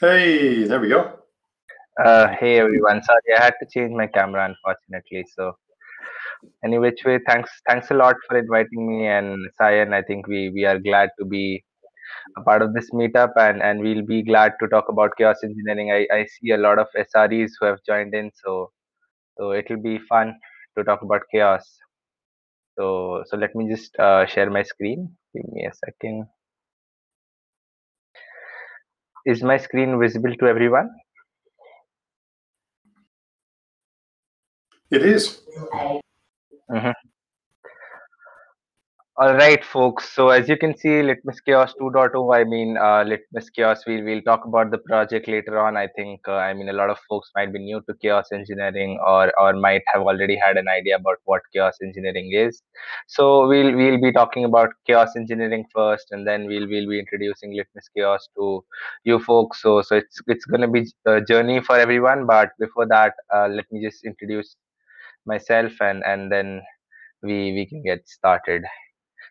Hey, there we go. Uh, hey everyone. Sorry, I had to change my camera unfortunately. So, any which way, thanks, thanks a lot for inviting me and Sayan. I think we we are glad to be a part of this meetup, and and we'll be glad to talk about chaos engineering. I I see a lot of SREs who have joined in, so so it'll be fun to talk about chaos. So so let me just uh, share my screen. Give me a second. Is my screen visible to everyone? It is. Mm-hmm. All right, folks. So as you can see, Litmus Chaos 2.0, I mean, uh, Litmus Chaos, we'll, we'll talk about the project later on. I think, uh, I mean, a lot of folks might be new to chaos engineering or, or might have already had an idea about what chaos engineering is. So we'll, we'll be talking about chaos engineering first, and then we'll, we'll be introducing Litmus Chaos to you folks. So, so it's, it's going to be a journey for everyone. But before that, uh, let me just introduce myself and, and then we, we can get started.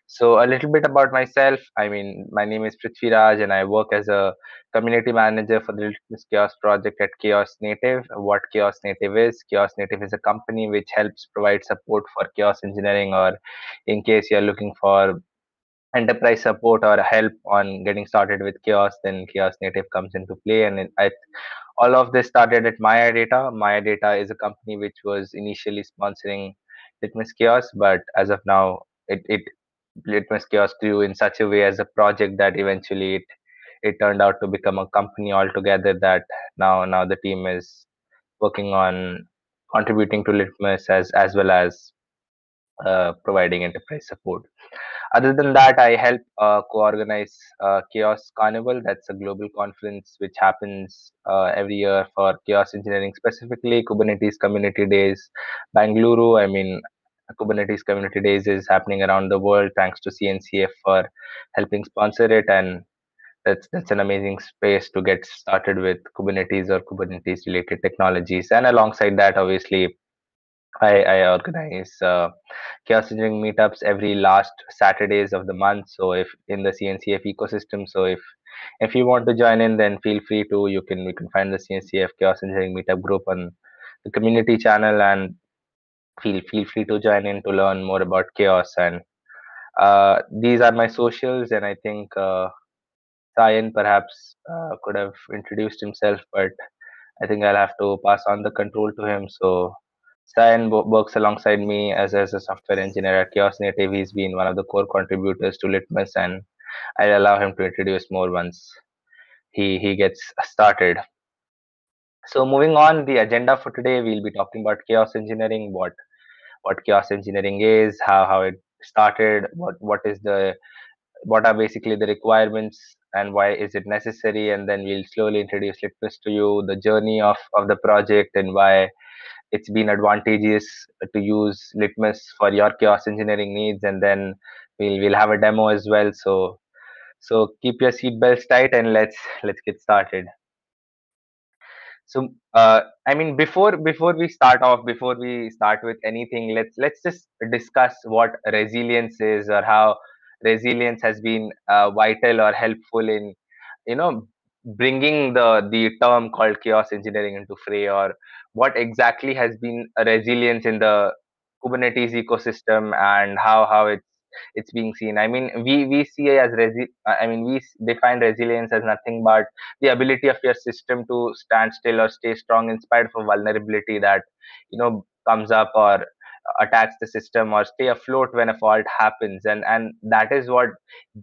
So a little bit about myself. I mean, my name is Prithviraj and I work as a community manager for the Litmus Chaos project at Chaos Native. What Chaos Native is? Chaos Native is a company which helps provide support for chaos engineering or in case you're looking for enterprise support or help on getting started with chaos, then Chaos Native comes into play. And I, all of this started at Maya Data. Maya Data is a company which was initially sponsoring Litmus Chaos, but as of now, it, it Litmus Chaos grew in such a way as a project that eventually it it turned out to become a company altogether that now now the team is working on contributing to Litmus as as well as uh, providing enterprise support. Other than that, I help uh, co-organize uh, Chaos Carnival. That's a global conference which happens uh, every year for chaos engineering, specifically Kubernetes Community Days, Bangalore. I mean, Kubernetes Community Days is happening around the world. Thanks to CNCF for helping sponsor it, and that's that's an amazing space to get started with Kubernetes or Kubernetes related technologies. And alongside that, obviously, I, I organize uh, chaos engineering meetups every last Saturdays of the month. So if in the CNCF ecosystem, so if if you want to join in, then feel free to. You can you can find the CNCF chaos engineering meetup group on the community channel and feel feel free to join in to learn more about chaos and uh, these are my socials and i think uh, Sayan perhaps uh, could have introduced himself but i think i'll have to pass on the control to him. So Sayan works alongside me as, as a software engineer at chaos native. He's been one of the core contributors to litmus and i'll allow him to introduce more once he he gets started. So moving on the agenda for today we'll be talking about chaos engineering what what chaos engineering is, how how it started, what what is the what are basically the requirements and why is it necessary, and then we'll slowly introduce Litmus to you, the journey of of the project and why it's been advantageous to use Litmus for your chaos engineering needs, and then we'll we'll have a demo as well. So so keep your seatbelts tight and let's let's get started so uh, i mean before before we start off before we start with anything let's let's just discuss what resilience is or how resilience has been uh, vital or helpful in you know bringing the the term called chaos engineering into fray or what exactly has been resilience in the kubernetes ecosystem and how how it's it's being seen. I mean we we see as resi- i mean we define resilience as nothing but the ability of your system to stand still or stay strong in spite of a vulnerability that you know comes up or attacks the system or stay afloat when a fault happens. And and that is what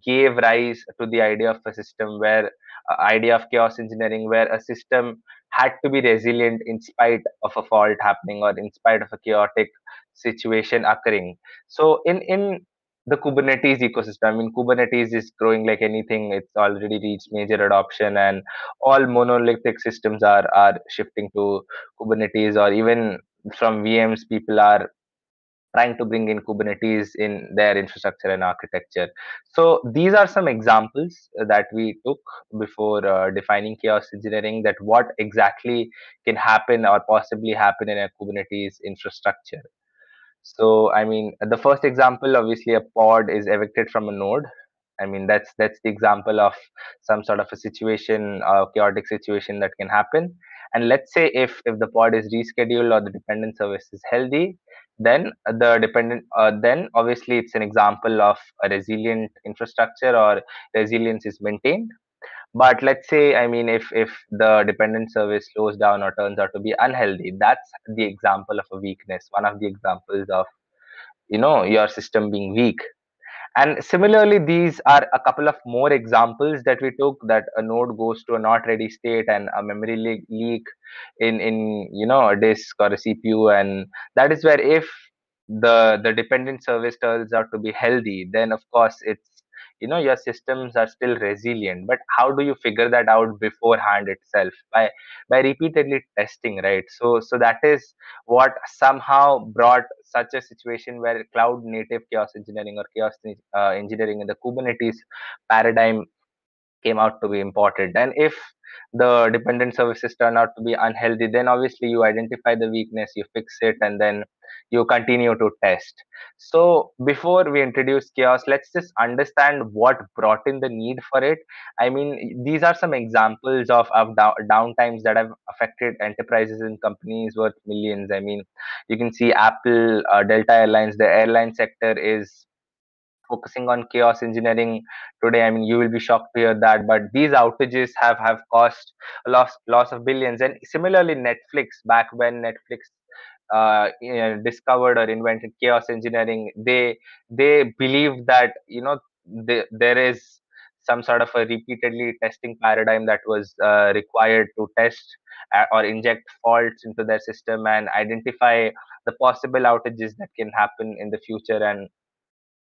gave rise to the idea of a system where uh, idea of chaos engineering where a system had to be resilient in spite of a fault happening or in spite of a chaotic situation occurring. So in in the Kubernetes ecosystem. I mean, Kubernetes is growing like anything. It's already reached major adoption, and all monolithic systems are are shifting to Kubernetes, or even from VMs, people are trying to bring in Kubernetes in their infrastructure and architecture. So these are some examples that we took before uh, defining chaos engineering. That what exactly can happen or possibly happen in a Kubernetes infrastructure. So, I mean, the first example, obviously, a pod is evicted from a node. I mean, that's that's the example of some sort of a situation, a chaotic situation that can happen. And let's say if if the pod is rescheduled or the dependent service is healthy, then the dependent uh, then obviously it's an example of a resilient infrastructure or resilience is maintained. But let's say, I mean, if if the dependent service slows down or turns out to be unhealthy, that's the example of a weakness. One of the examples of you know your system being weak and similarly, these are a couple of more examples that we took that a node goes to a not ready state and a memory leak, leak in, in, you know, a disk or a CPU. And that is where if the, the dependent service turns out to be healthy, then of course it's you know your systems are still resilient but how do you figure that out beforehand itself? By by repeatedly testing right? So so that is what somehow brought such a situation where cloud native chaos engineering or chaos uh, engineering in the kubernetes paradigm came out to be important. And if the dependent services turn out to be unhealthy then obviously you identify the weakness you fix it and then you continue to test. So before we introduce chaos let's just understand what brought in the need for it. I mean these are some examples of, of down, downtimes that have affected enterprises and companies worth millions. I mean you can see apple uh, delta airlines the airline sector is focusing on chaos engineering today i mean you will be shocked to hear that but these outages have have cost loss loss of billions. And similarly netflix back when netflix uh, you know, discovered or invented chaos engineering they they believe that you know they, there is some sort of a repeatedly testing paradigm that was uh, required to test uh, or inject faults into their system and identify the possible outages that can happen in the future. And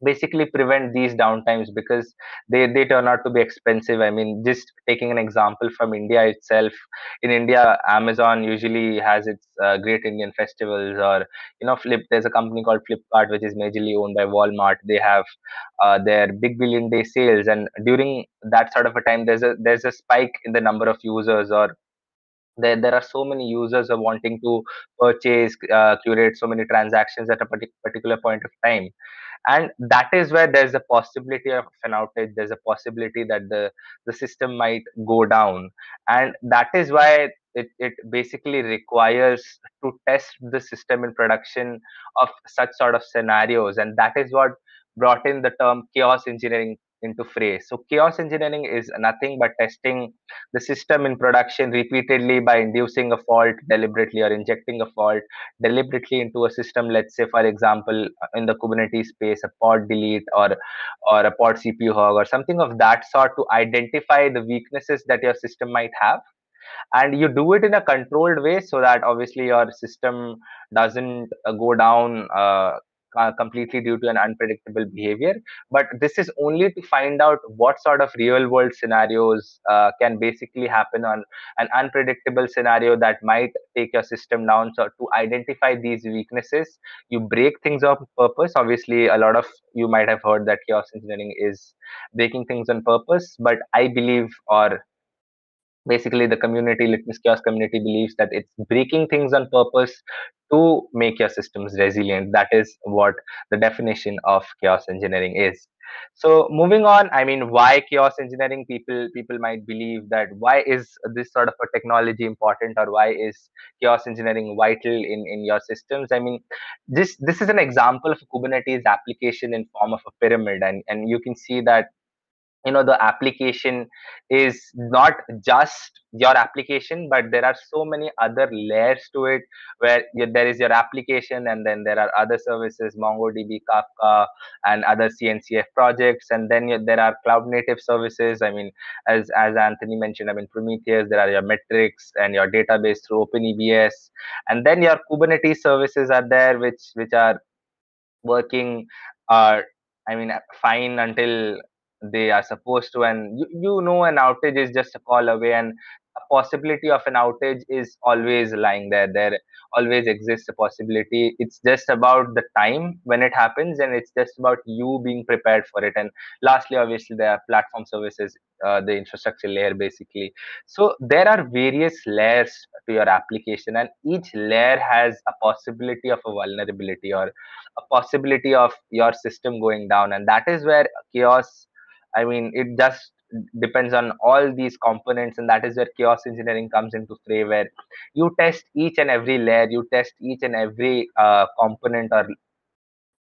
basically prevent these downtimes because they they turn out to be expensive. I mean just taking an example from india itself. In india amazon usually has its uh, great indian festivals or you know flip there's a company called flipkart which is majorly owned by walmart. They have uh, their big billion day sales. And during that sort of a time there's a there's a spike in the number of users or there, there are so many users are wanting to purchase uh, curate so many transactions at a particular point of time. And that is where there's a possibility of an outage. There's a possibility that the the system might go down. And that is why it, it basically requires to test the system in production of such sort of scenarios. And that is what brought in the term chaos engineering into phrase. So chaos engineering is nothing but testing the system in production repeatedly by inducing a fault deliberately or injecting a fault deliberately into a system. Let's say, for example, in the Kubernetes space, a pod delete or or a pod CPU hog or something of that sort to identify the weaknesses that your system might have and you do it in a controlled way so that obviously your system doesn't uh, go down uh, uh, completely due to an unpredictable behavior. But this is only to find out what sort of real world scenarios uh, can basically happen on an unpredictable scenario that might take your system down. So to identify these weaknesses you break things on purpose. Obviously a lot of you might have heard that chaos engineering is breaking things on purpose. But i believe or basically the community litmus chaos community believes that it's breaking things on purpose to make your systems resilient. That is what the definition of chaos engineering is. So moving on i mean why chaos engineering? People people might believe that why is this sort of a technology important or why is chaos engineering vital in in your systems? I mean this this is an example of kubernetes application in form of a pyramid. And and you can see that you know the application is not just your application but there are so many other layers to it where there is your application and then there are other services mongodb kafka and other cncf projects. And then there are cloud native services. I mean as as anthony mentioned i mean prometheus there are your metrics and your database through openebs. And then your kubernetes services are there which which are working uh i mean fine until they are supposed to and you, you know an outage is just a call away and a possibility of an outage is always lying there. There always exists a possibility. It's just about the time when it happens and it's just about you being prepared for it. And lastly obviously there are platform services uh, the infrastructure layer basically. So there are various layers to your application and each layer has a possibility of a vulnerability or a possibility of your system going down. And that is where chaos I mean, it just depends on all these components, and that is where chaos engineering comes into play, where you test each and every layer, you test each and every uh, component or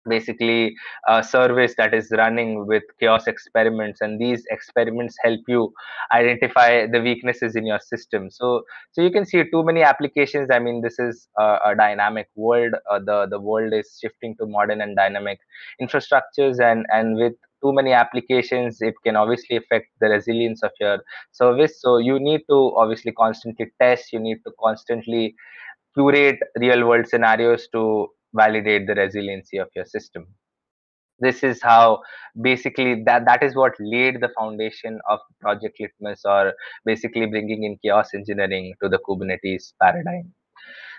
basically a service that is running with chaos experiments and these experiments help you identify the weaknesses in your system. So so you can see too many applications. I mean this is a, a dynamic world. Uh, the the world is shifting to modern and dynamic infrastructures and and with too many applications it can obviously affect the resilience of your service. So you need to obviously constantly test you need to constantly curate real world scenarios to validate the resiliency of your system. This is how basically that that is what laid the foundation of project litmus or basically bringing in chaos engineering to the kubernetes paradigm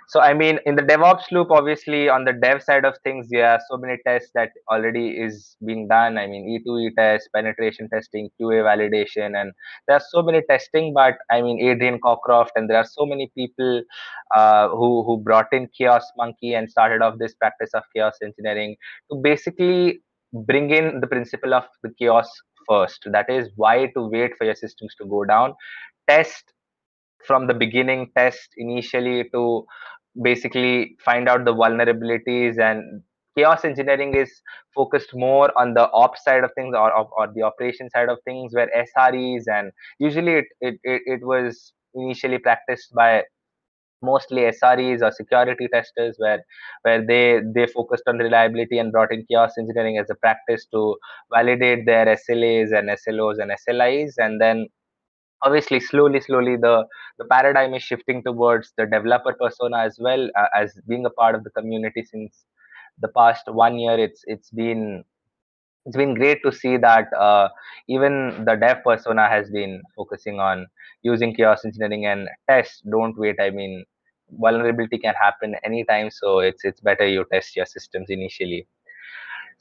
so i mean in the devops loop obviously on the dev side of things yeah so many tests that already is being done. I mean e2e test penetration testing qa validation and there are so many testing but i mean adrian cockcroft and there are so many people uh, who who brought in chaos monkey and started off this practice of chaos engineering to basically bring in the principle of the chaos first. That is why to wait for your systems to go down. Test from the beginning test initially to basically find out the vulnerabilities and chaos engineering is focused more on the ops side of things or, or, or the operation side of things where sres and usually it, it, it, it was initially practiced by mostly sres or security testers where where they they focused on reliability and brought in chaos engineering as a practice to validate their slas and slos and slis and then obviously slowly slowly the the paradigm is shifting towards the developer persona as well uh, as being a part of the community since the past one year. It's it's been it's been great to see that uh, even the dev persona has been focusing on using chaos engineering and test don't wait. I mean vulnerability can happen anytime so it's it's better you test your systems initially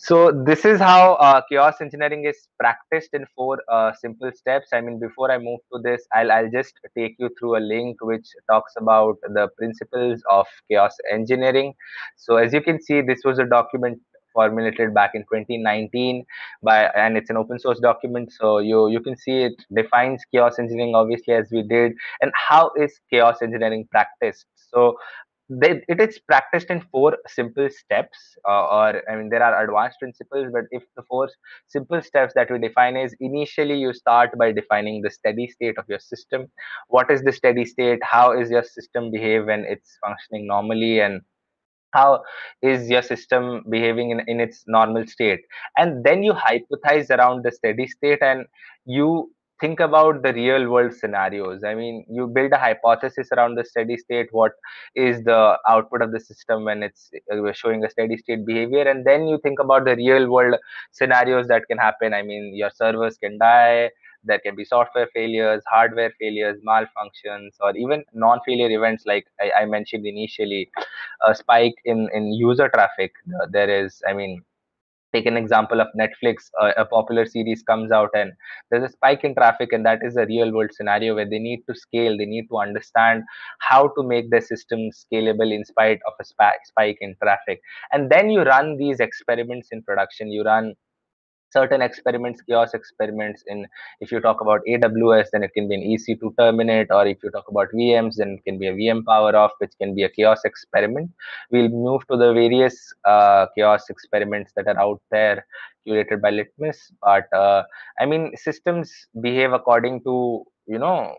so this is how uh, chaos engineering is practiced in four uh, simple steps. I mean, before I move to this, I'll, I'll just take you through a link which talks about the principles of chaos engineering. So as you can see, this was a document formulated back in 2019 by and it's an open source document so you you can see it defines chaos engineering obviously as we did and how is chaos engineering practiced so they, it is practiced in four simple steps uh, or i mean there are advanced principles but if the four simple steps that we define is initially you start by defining the steady state of your system. What is the steady state? How is your system behave when it's functioning normally? And how is your system behaving in, in its normal state? And then you hypothesize around the steady state and you think about the real world scenarios. I mean you build a hypothesis around the steady state what is the output of the system when it's uh, showing a steady state behavior and then you think about the real world scenarios that can happen. I mean your servers can die there can be software failures hardware failures malfunctions or even non-failure events like I, I mentioned initially a spike in in user traffic. There is i mean take an example of netflix uh, a popular series comes out and there's a spike in traffic and that is a real world scenario where they need to scale they need to understand how to make their system scalable in spite of a spike in traffic. And then you run these experiments in production you run certain experiments chaos experiments in if you talk about aws then it can be an ec2 terminate or if you talk about vms then it can be a vm power off which can be a chaos experiment. We'll move to the various uh, chaos experiments that are out there curated by litmus but uh, i mean systems behave according to you know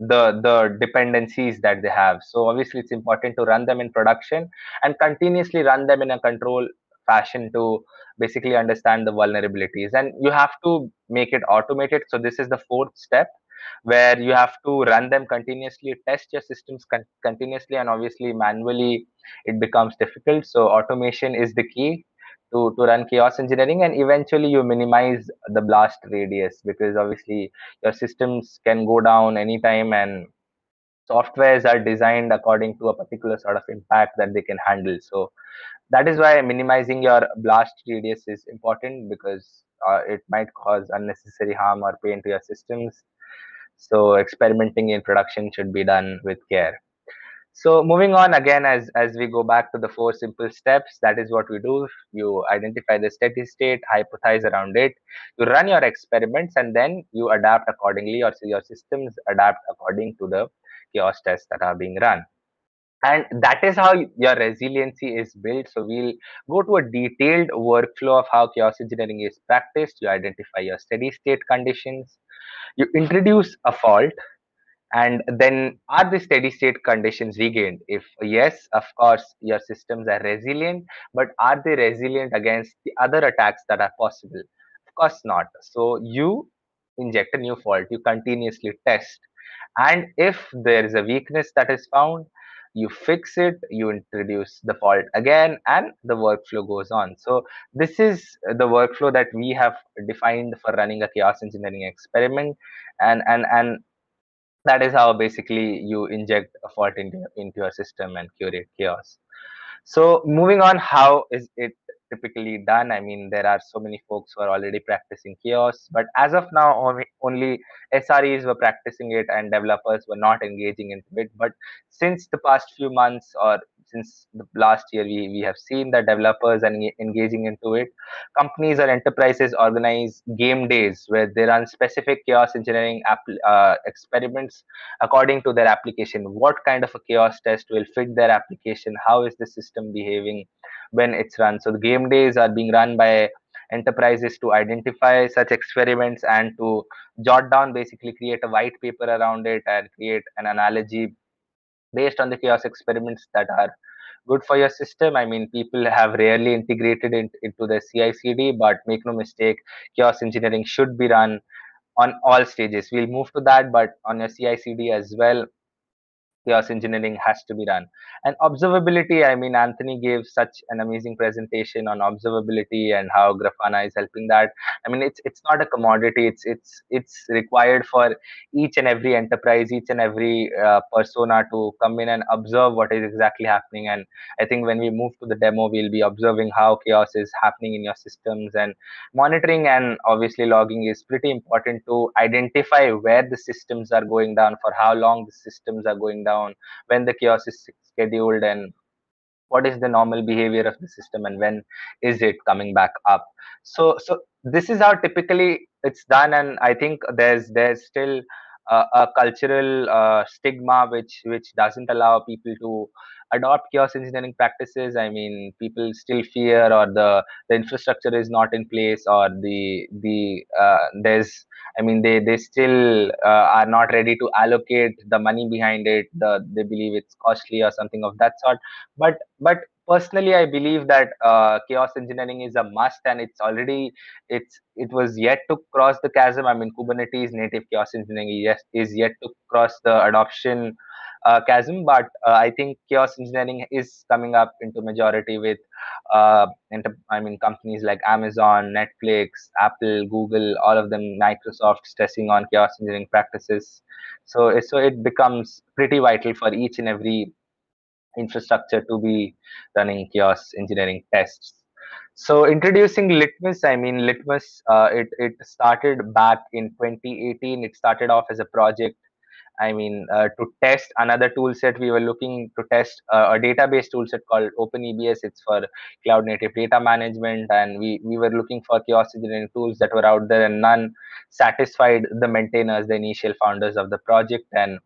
the the dependencies that they have. So obviously it's important to run them in production and continuously run them in a control fashion to basically understand the vulnerabilities. And you have to make it automated. So this is the fourth step where you have to run them continuously test your systems con- continuously and obviously manually it becomes difficult. So automation is the key to, to run chaos engineering and eventually you minimize the blast radius because obviously your systems can go down anytime and softwares are designed according to a particular sort of impact that they can handle. So that is why minimizing your blast radius is important because uh, it might cause unnecessary harm or pain to your systems so experimenting in production should be done with care so moving on again, as as we go back to the four simple steps, that is what we do. You identify the steady state, hypothesize around it, you run your experiments, and then you adapt accordingly, or so your systems adapt according to the chaos tests that are being run. And that is how your resiliency is built. So we'll go to a detailed workflow of how chaos engineering is practiced. You identify your steady state conditions. You introduce a fault and then are the steady state conditions regained if yes of course your systems are resilient but are they resilient against the other attacks that are possible of course not so you inject a new fault you continuously test and if there is a weakness that is found you fix it you introduce the fault again and the workflow goes on. So this is the workflow that we have defined for running a chaos engineering experiment and and and that is how basically you inject a fault into, into your system and curate chaos. So moving on how is it typically done. I mean there are so many folks who are already practicing chaos but as of now only, sres were practicing it and developers were not engaging into it. But since the past few months or since the last year we, we have seen that developers are engaging into it. Companies or enterprises organize game days where they run specific chaos engineering uh, experiments according to their application. What kind of a chaos test will fit their application? How is the system behaving when it's run? So the game days are being run by enterprises to identify such experiments and to jot down basically create a white paper around it and create an analogy based on the chaos experiments that are good for your system. I mean, people have rarely integrated it into the CI/CD, but make no mistake, chaos engineering should be run on all stages. We'll move to that, but on your CI/CD as well, chaos engineering has to be done. And observability i mean anthony gave such an amazing presentation on observability and how grafana is helping that. I mean it's it's not a commodity. It's it's it's required for each and every enterprise each and every uh, persona to come in and observe what is exactly happening. And i think when we move to the demo we'll be observing how chaos is happening in your systems and monitoring. And obviously logging is pretty important to identify where the systems are going down for how long the systems are going down down when the chaos is scheduled and what is the normal behavior of the system and when is it coming back up. So so this is how typically it's done and i think there's there's still uh, a cultural uh, stigma which which doesn't allow people to adopt chaos engineering practices i mean people still fear or the the infrastructure is not in place or the the uh, there's I mean, they they still uh, are not ready to allocate the money behind it. The, they believe it's costly or something of that sort. But but personally, I believe that uh, chaos engineering is a must, and it's already it's it was yet to cross the chasm. I mean, Kubernetes native chaos engineering yes is yet to cross the adoption uh, chasm but uh, i think chaos engineering is coming up into majority with uh, i mean companies like amazon netflix apple google all of them microsoft stressing on chaos engineering practices so so it becomes pretty vital for each and every infrastructure to be running chaos engineering tests so introducing litmus i mean litmus uh, it it started back in 2018 it started off as a project I mean, uh, to test another tool set, we were looking to test uh, a database tool set called OpenEBS. It's for cloud native data management. And we, we were looking for chaos engineering tools that were out there and none satisfied the maintainers, the initial founders of the project. And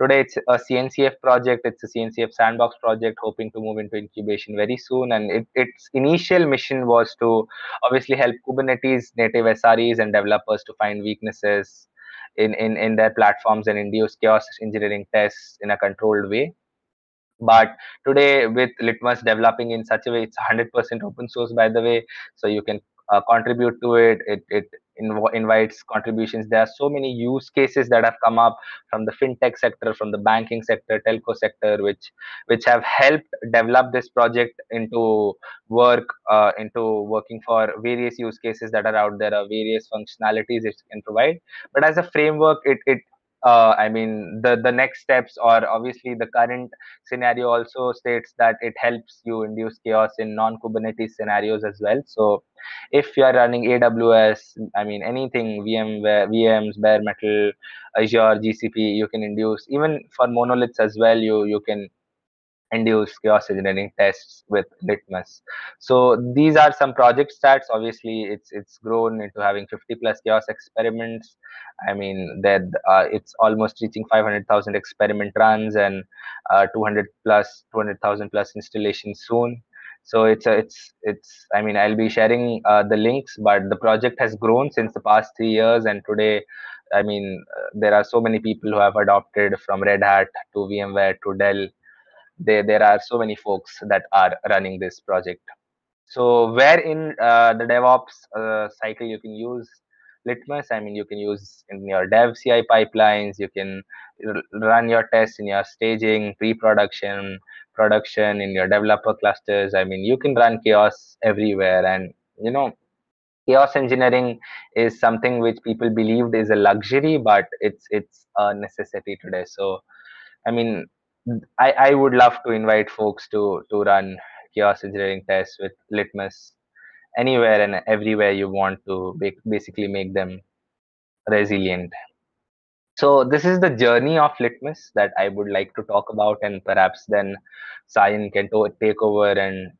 today it's a CNCF project. It's a CNCF sandbox project, hoping to move into incubation very soon. And it, its initial mission was to obviously help Kubernetes native SREs and developers to find weaknesses in, in, in their platforms and induce chaos engineering tests in a controlled way. But today, with Litmus developing in such a way, it's 100% open source, by the way, so you can uh, contribute to it. It, it inv- invites contributions. There are so many use cases that have come up from the fintech sector, from the banking sector, telco sector, which which have helped develop this project into work, uh, into working for various use cases that are out there, or various functionalities it can provide. But as a framework, it it uh, I mean, the the next steps, or obviously the current scenario also states that it helps you induce chaos in non-Kubernetes scenarios as well. So, if you are running AWS, I mean anything VMware, VMs, bare metal, Azure, GCP, you can induce even for monoliths as well. You you can induce chaos engineering tests with litmus. So these are some project stats. Obviously it's it's grown into having 50 plus chaos experiments. I mean that uh, it's almost reaching 500000 experiment runs and uh, 200 plus 200000 plus installations soon. So it's a, it's it's i mean i'll be sharing uh, the links but the project has grown since the past 3 years. And today i mean uh, there are so many people who have adopted from red hat to vmware to dell there there are so many folks that are running this project. So where in uh, the devops uh, cycle you can use litmus? I mean you can use in your dev ci pipelines you can run your tests in your staging pre-production production in your developer clusters. I mean you can run chaos everywhere. And you know chaos engineering is something which people believed is a luxury but it's it's a necessity today. So i mean I, I would love to invite folks to to run chaos engineering tests with Litmus anywhere and everywhere you want to basically make them resilient. So this is the journey of Litmus that I would like to talk about, and perhaps then Sayan can to- take over and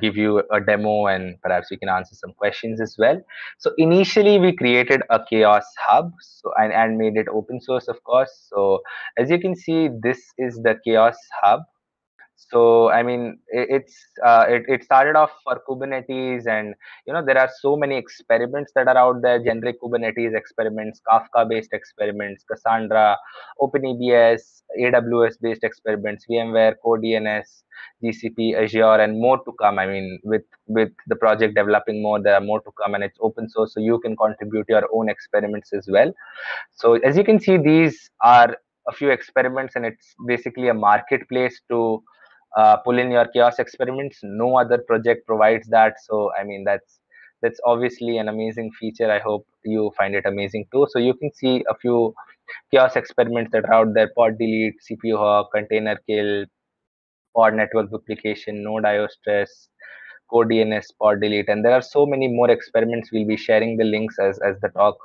give you a demo and perhaps we can answer some questions as well. So initially we created a chaos hub so and, and made it open source of course. So as you can see this is the chaos hub so i mean it, it's uh, it, it started off for kubernetes and you know there are so many experiments that are out there generic kubernetes experiments kafka based experiments cassandra openebs aws based experiments vmware coredns gcp azure and more to come i mean with with the project developing more there are more to come and it's open source so you can contribute your own experiments as well. So as you can see these are a few experiments and it's basically a marketplace to uh, pull in your chaos experiments. No other project provides that. So i mean that's that's obviously an amazing feature. I hope you find it amazing too. So you can see a few chaos experiments that are out there. Pod delete cpu hog container kill pod network duplication node io stress coredns pod delete. And there are so many more experiments. We'll be sharing the links as as the talk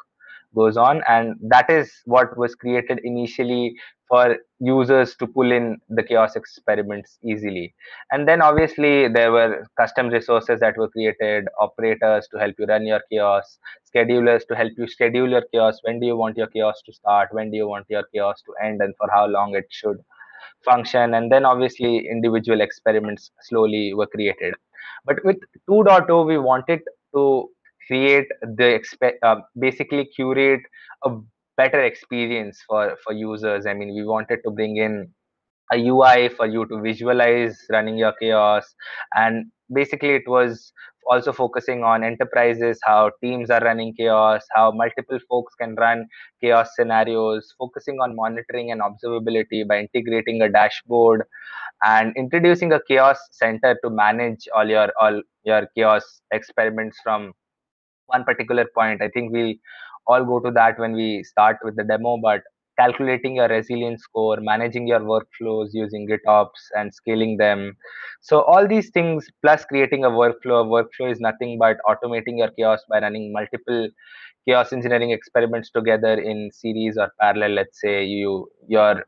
goes on. And that is what was created initially for users to pull in the chaos experiments easily. And then obviously there were custom resources that were created operators to help you run your chaos schedulers to help you schedule your chaos. When do you want your chaos to start? When do you want your chaos to end? And for how long it should function? And then obviously individual experiments slowly were created. But with 2.0 we wanted to create the expect uh, basically curate a better experience for for users. I mean we wanted to bring in a ui for you to visualize running your chaos. And basically it was also focusing on enterprises how teams are running chaos how multiple folks can run chaos scenarios focusing on monitoring and observability by integrating a dashboard and introducing a chaos center to manage all your all your chaos experiments from one particular point. I think we all go to that when we start with the demo, but calculating your resilience score, managing your workflows using GitOps and scaling them. So all these things plus creating a workflow. A workflow is nothing but automating your chaos by running multiple chaos engineering experiments together in series or parallel. Let's say you your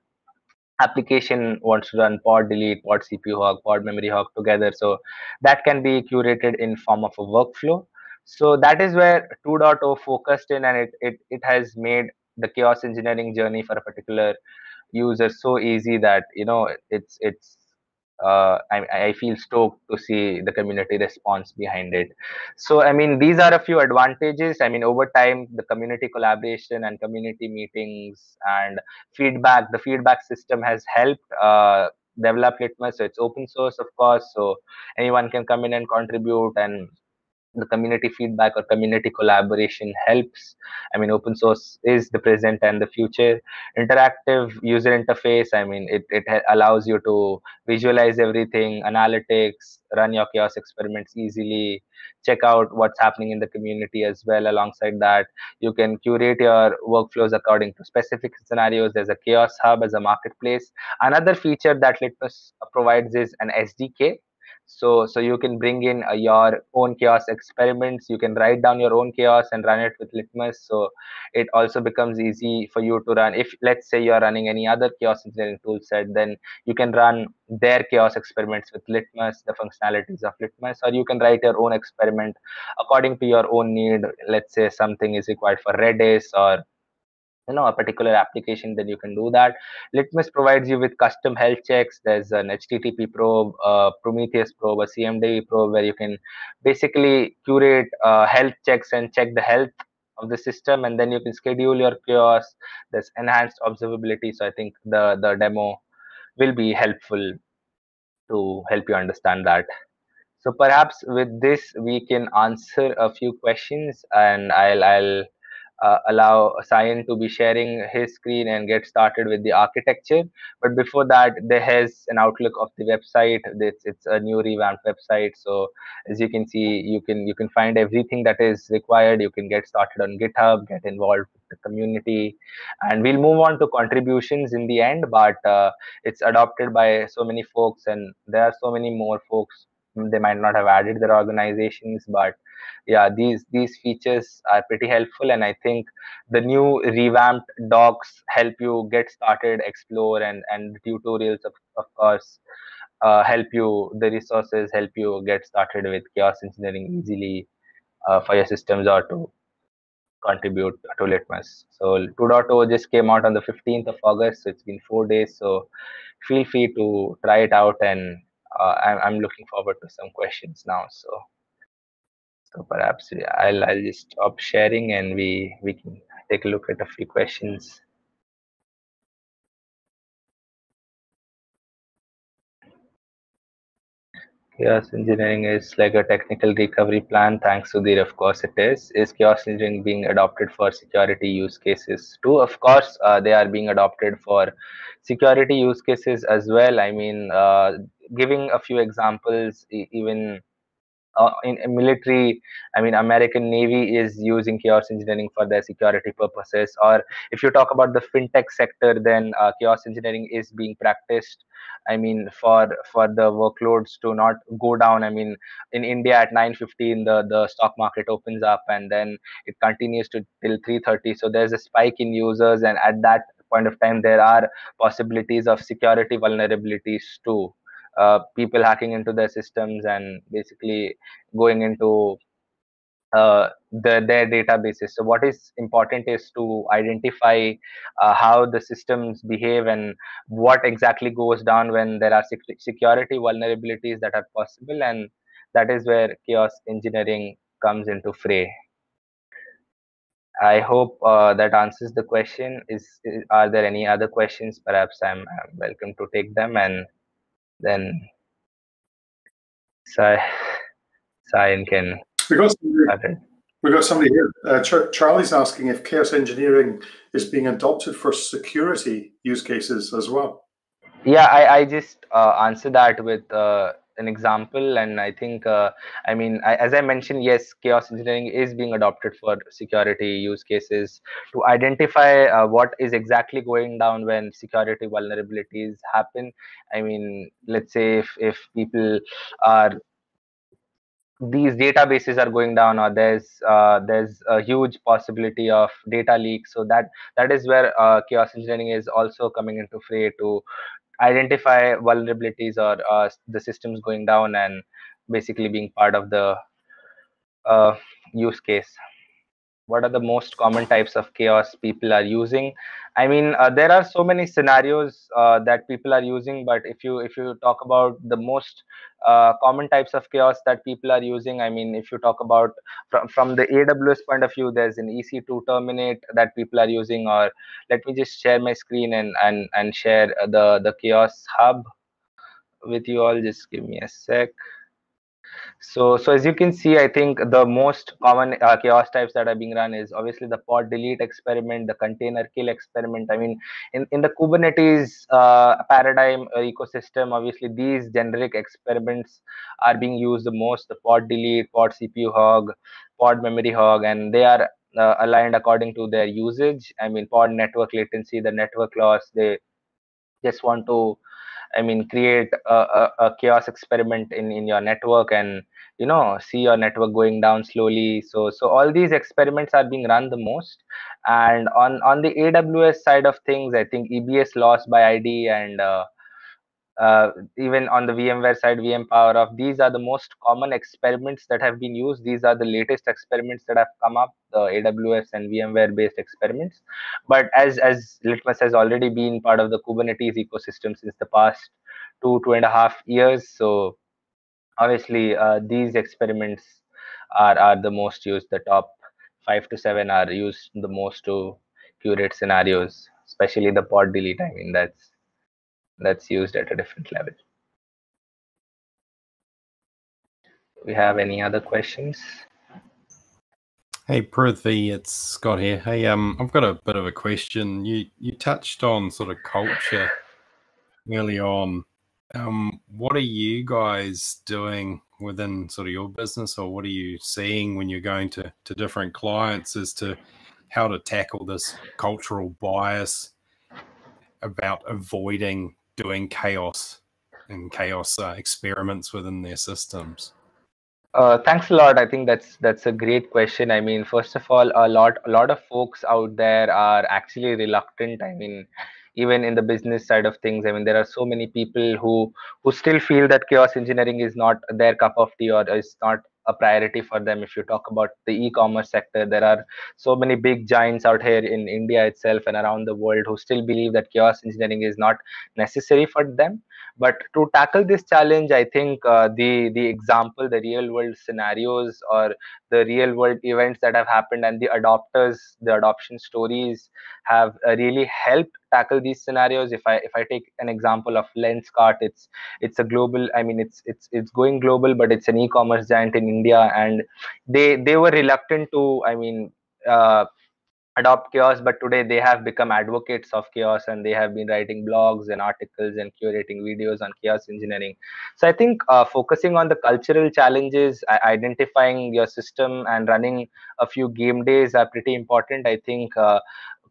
application wants to run pod delete, pod CPU hog, pod memory hog together. So that can be curated in form of a workflow so that is where 2.0 focused in and it, it it has made the chaos engineering journey for a particular user so easy that you know it's it's uh, I, I feel stoked to see the community response behind it. So i mean these are a few advantages. I mean over time the community collaboration and community meetings and feedback the feedback system has helped uh, develop litmus. So it's open source of course so anyone can come in and contribute and the community feedback or community collaboration helps. I mean open source is the present and the future. Interactive user interface i mean it, it allows you to visualize everything analytics run your chaos experiments easily check out what's happening in the community as well. Alongside that you can curate your workflows according to specific scenarios. There's a chaos hub as a marketplace. Another feature that litmus provides is an sdk so so you can bring in uh, your own chaos experiments. You can write down your own chaos and run it with litmus. So it also becomes easy for you to run. If let's say you're running any other chaos engineering tool set then you can run their chaos experiments with litmus the functionalities of litmus or you can write your own experiment according to your own need. Let's say something is required for redis or you know a particular application then you can do that. Litmus provides you with custom health checks. There's an http probe a prometheus probe a cmd probe where you can basically curate uh, health checks and check the health of the system and then you can schedule your chaos there's enhanced observability so i think the the demo will be helpful to help you understand that. So perhaps with this we can answer a few questions and i'll i'll uh, allow Sayan to be sharing his screen and get started with the architecture. But before that, there has an outlook of the website. It's, it's a new revamped website. So as you can see, you can you can find everything that is required. You can get started on GitHub, get involved with the community, and we'll move on to contributions in the end. But uh, it's adopted by so many folks, and there are so many more folks. They might not have added their organizations, but yeah these these features are pretty helpful and i think the new revamped docs help you get started explore and and tutorials of, of course uh, help you the resources help you get started with chaos engineering easily uh, for your systems or to contribute to litmus. So 2.0 just came out on the 15th of august so it's been four days so feel free to try it out and uh, I'm, I'm looking forward to some questions now so so perhaps I'll I'll just stop sharing and we we can take a look at a few questions. Chaos engineering is like a technical recovery plan. Thanks, Sudhir. Of course, it is. Is chaos engineering being adopted for security use cases too? Of course, uh, they are being adopted for security use cases as well. I mean, uh, giving a few examples, even uh, in, in, military i mean american navy is using chaos engineering for their security purposes. Or if you talk about the fintech sector then uh, chaos engineering is being practiced i mean for for the workloads to not go down. I mean in india at 9:15 the the stock market opens up and then it continues to till 3:30 so there's a spike in users and at that point of time there are possibilities of security vulnerabilities too uh, people hacking into their systems and basically going into uh, the, their databases. So what is important is to identify uh, how the systems behave and what exactly goes down when there are sec- security vulnerabilities that are possible, and that is where chaos engineering comes into fray. I hope uh, that answers the question. Is, is, are there any other questions? Perhaps I'm, I'm welcome to take them and then Sai Sayan can. We got somebody, we got somebody here. Uh, Ch- Charlie's asking if chaos engineering is being adopted for security use cases as well. Yeah, I, I just uh, answered that with uh, an example and i think uh, i mean I, as i mentioned yes chaos engineering is being adopted for security use cases to identify uh, what is exactly going down when security vulnerabilities happen. I mean let's say if, if people are these databases are going down or there's uh, there's a huge possibility of data leaks. So that that is where uh, chaos engineering is also coming into fray to identify vulnerabilities or uh, the systems going down and basically being part of the uh, use case what are the most common types of chaos people are using? I mean uh, there are so many scenarios uh, that people are using but if you if you talk about the most uh, common types of chaos that people are using i mean if you talk about from, from the aws point of view there's an ec2 terminate that people are using or let me just share my screen and and and share the the chaos hub with you all. Just give me a sec so, so as you can see, I think the most common uh, chaos types that are being run is obviously the pod delete experiment, the container kill experiment. I mean, in, in the Kubernetes uh, paradigm uh, ecosystem, obviously these generic experiments are being used the most, the pod delete, pod CPU hog, pod memory hog, and they are uh, aligned according to their usage. I mean, pod network latency, the network loss, they just want to I mean, create a, a, a chaos experiment in, in your network and you know see your network going down slowly. So so all these experiments are being run the most. And on on the aws side of things i think ebs loss by id and uh, uh, even on the VMware side, VM Power Off, these are the most common experiments that have been used. These are the latest experiments that have come up, the AWS and VMware based experiments. But as, as Litmus has already been part of the Kubernetes ecosystem since the past two, two and a half years. So obviously uh, these experiments are, are the most used. The top five to seven are used the most to curate scenarios, especially the pod delete. I mean, that's that's used at a different level. We have any other questions? Hey Prithvi, it's Scott here. Hey, um, I've got a bit of a question. You you touched on sort of culture early on. Um, what are you guys doing within sort of your business, or what are you seeing when you're going to to different clients as to how to tackle this cultural bias about avoiding doing chaos and chaos uh, experiments within their systems? Uh, thanks a lot. I think that's that's a great question. I mean, first of all, a lot a lot of folks out there are actually reluctant. I mean, even in the business side of things, I mean, there are so many people who who still feel that chaos engineering is not their cup of tea or is not a priority for them. If you talk about the e-commerce sector there are so many big giants out here in india itself and around the world who still believe that chaos engineering is not necessary for them. But to tackle this challenge i think uh, the the example the real world scenarios or the real world events that have happened and the adopters the adoption stories have uh, really helped tackle these scenarios. If i if i take an example of lenskart it's it's a global i mean it's it's it's going global but it's an e-commerce giant in india and they they were reluctant to i mean uh, adopt chaos but today they have become advocates of chaos and they have been writing blogs and articles and curating videos on chaos engineering. So i think uh, focusing on the cultural challenges identifying your system and running a few game days are pretty important. I think uh,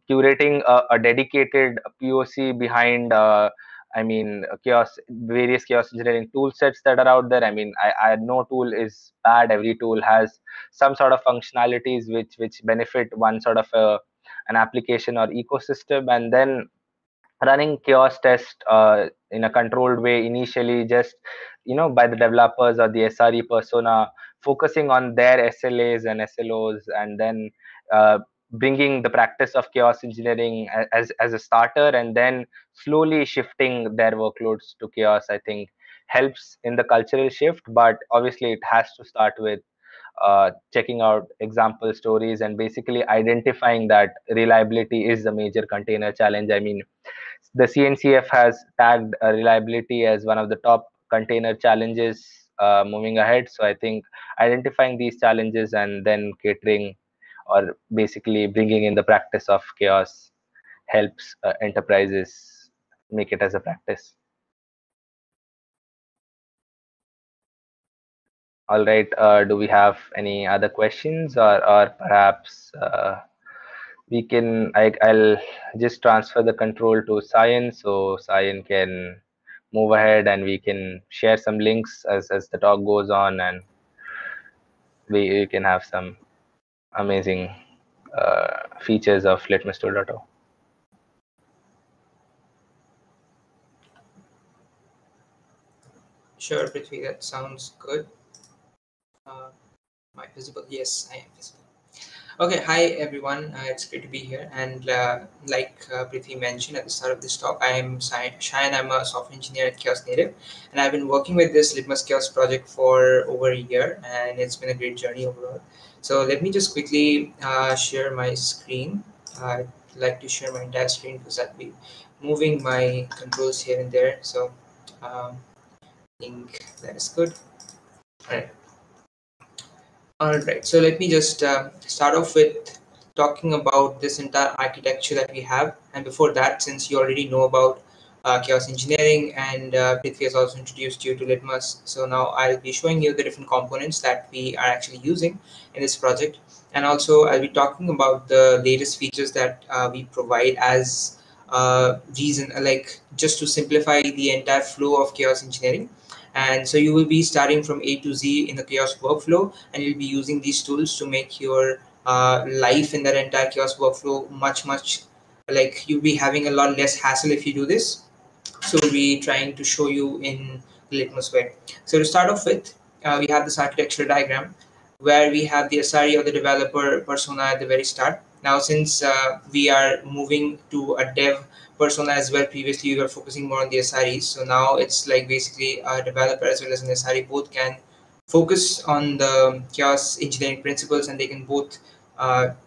curating a, a, dedicated poc behind uh, I mean, chaos, various chaos engineering tool sets that are out there. I mean, I, I no tool is bad. Every tool has some sort of functionalities which which benefit one sort of a, an application or ecosystem, and then running chaos test uh, in a controlled way initially, just you know, by the developers or the SRE persona, focusing on their SLAs and SLOs, and then uh, bringing the practice of chaos engineering as, as a starter and then slowly shifting their workloads to chaos i think helps in the cultural shift. But obviously it has to start with uh, checking out example stories and basically identifying that reliability is the major container challenge. I mean the cncf has tagged uh, reliability as one of the top container challenges uh, moving ahead. So i think identifying these challenges and then catering or basically bringing in the practice of chaos helps uh, enterprises make it as a practice. All right uh, do we have any other questions or or perhaps uh, we can I, i'll just transfer the control to Sayan so Sayan can move ahead and we can share some links as as the talk goes on and we, we can have some amazing uh, features of Litmus 2.0. Sure, Prithvi, that sounds good. Uh, am I visible? Yes, I am visible. Okay, hi everyone. Uh, it's great to be here. And uh, like uh, Prithvi mentioned at the start of this talk, I am Sayan. I'm a software engineer at Chaos Native, and I've been working with this Litmus Chaos project for over a year, and it's been a great journey overall. So let me just quickly uh, share my screen. I'd like to share my entire screen because I'll be moving my controls here and there. So um, I think that is good. All right. All right. So let me just uh, start off with talking about this entire architecture that we have. And before that, since you already know about uh, chaos engineering and uh, Prithvi has also introduced you to Litmus. So now I'll be showing you the different components that we are actually using in this project. And also I'll be talking about the latest features that uh, we provide as uh, reason, like just to simplify the entire flow of chaos engineering. And so you will be starting from A to Z in the chaos workflow, and you'll be using these tools to make your uh, life in that entire chaos workflow much, much like you'll be having a lot less hassle if you do this. So be trying to show you in Litmus way. So to start off with, uh, we have this architecture diagram where we have the SRE or the developer persona at the very start. Now, since uh, we are moving to a dev persona as well, previously we were focusing more on the SREs. So now it's like basically a developer as well as an SRE both can focus on the chaos engineering principles and they can both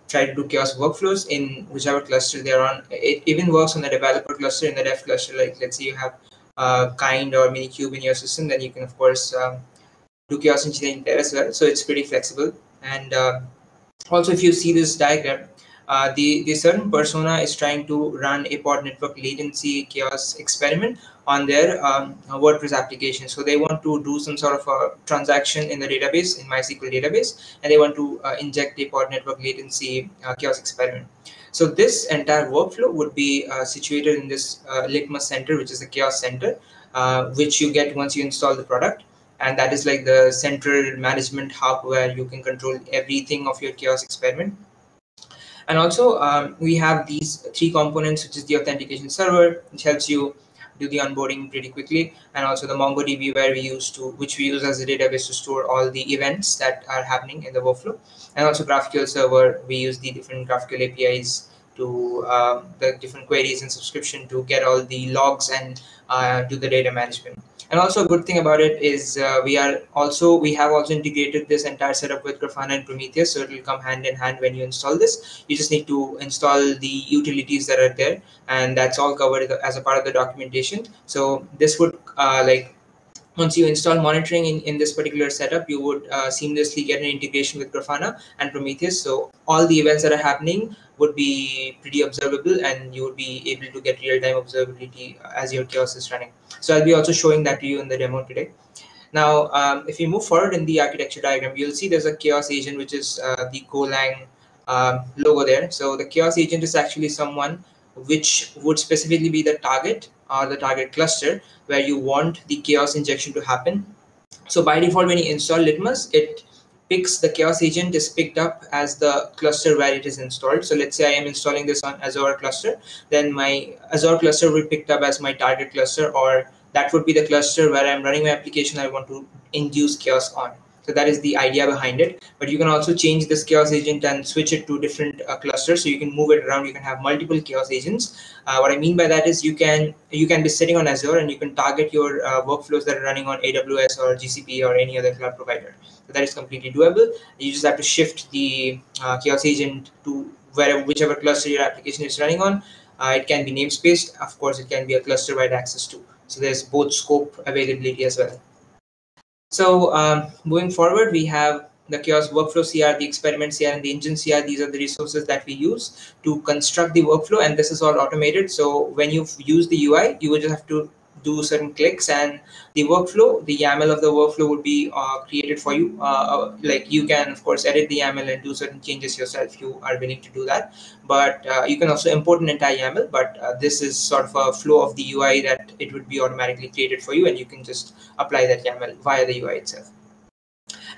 try to do chaos workflows in whichever cluster they're on. It even works on the developer cluster in the dev cluster. Like let's say you have uh, kind or minikube in your system, then you can of course um, do chaos engineering there as well. So it's pretty flexible. And uh, also, if you see this diagram, uh, the, the certain persona is trying to run a pod network latency chaos experiment on their um, WordPress application. So they want to do some sort of a transaction in the database, in MySQL database, and they want to uh, inject a pod network latency uh, chaos experiment. So this entire workflow would be uh, situated in this uh, Litmus Center, which is the chaos center, uh, which you get once you install the product and that is like the central management hub where you can control everything of your chaos experiment and also um, we have these three components which is the authentication server which helps you do the onboarding pretty quickly. And also the mongodb where we use to which we use as a database to store all the events that are happening in the workflow. And also graphql server we use the different graphql apis to uh, the different queries and subscription to get all the logs and uh, do the data management and also a good thing about it is uh, we are also we have also integrated this entire setup with grafana and prometheus so it will come hand in hand when you install this. You just need to install the utilities that are there and that's all covered as a part of the documentation. So this would uh, like once you install monitoring in, in this particular setup, you would uh, seamlessly get an integration with Grafana and Prometheus. So all the events that are happening would be pretty observable and you would be able to get real-time observability as your chaos is running. So I'll be also showing that to you in the demo today. Now, um, if you move forward in the architecture diagram, you'll see there's a chaos agent, which is uh, the Golang um, logo there. So the chaos agent is actually someone which would specifically be the target or the target cluster where you want the chaos injection to happen. So by default, when you install Litmus, it picks the chaos agent is picked up as the cluster where it is installed. So let's say I am installing this on Azure cluster, then my Azure cluster will be picked up as my target cluster, or that would be the cluster where I'm running my application I want to induce chaos on. So that is the idea behind it. But you can also change this chaos agent and switch it to different uh, clusters. So you can move it around. You can have multiple chaos agents. Uh, what I mean by that is you can you can be sitting on Azure and you can target your uh, workflows that are running on AWS or GCP or any other cloud provider. So that is completely doable. You just have to shift the uh, chaos agent to wherever whichever cluster your application is running on. Uh, it can be namespaced. Of course, it can be a cluster-wide access too. So there's both scope availability as well. So um, moving forward, we have the chaos workflow CR, the experiment CR, and the engine CR. These are the resources that we use to construct the workflow, and this is all automated. So when you use the UI, you will just have to do certain clicks and the workflow the yaml of the workflow would be uh, created for you. Uh, uh like you can of course edit the yaml and do certain changes yourself. If you are willing to do that. But uh, you can also import an entire yaml but uh, this is sort of a flow of the ui that it would be automatically created for you and you can just apply that yaml via the ui itself.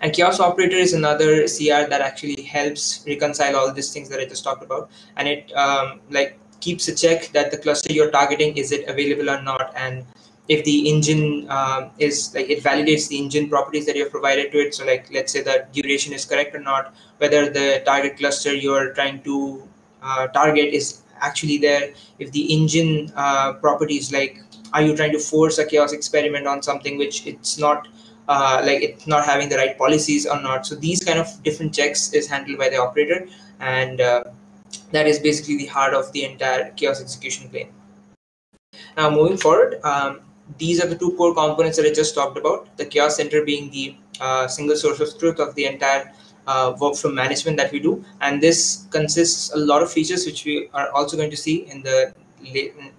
And chaos operator is another CR that actually helps reconcile all these things that I just talked about. And it um, like keeps a check that the cluster you're targeting is it available or not? And if the engine uh, is like it validates the engine properties that you have provided to it so like let's say the duration is correct or not whether the target cluster you're trying to uh, target is actually there. If the engine uh, properties like are you trying to force a chaos experiment on something which it's not uh, like it's not having the right policies or not? So these kind of different checks is handled by the operator and uh, that is basically the heart of the entire chaos execution plane. Now moving forward, um, these are the two core components that I just talked about. The chaos center being the uh, single source of truth of the entire uh, workflow management that we do. And this consists a lot of features which we are also going to see in the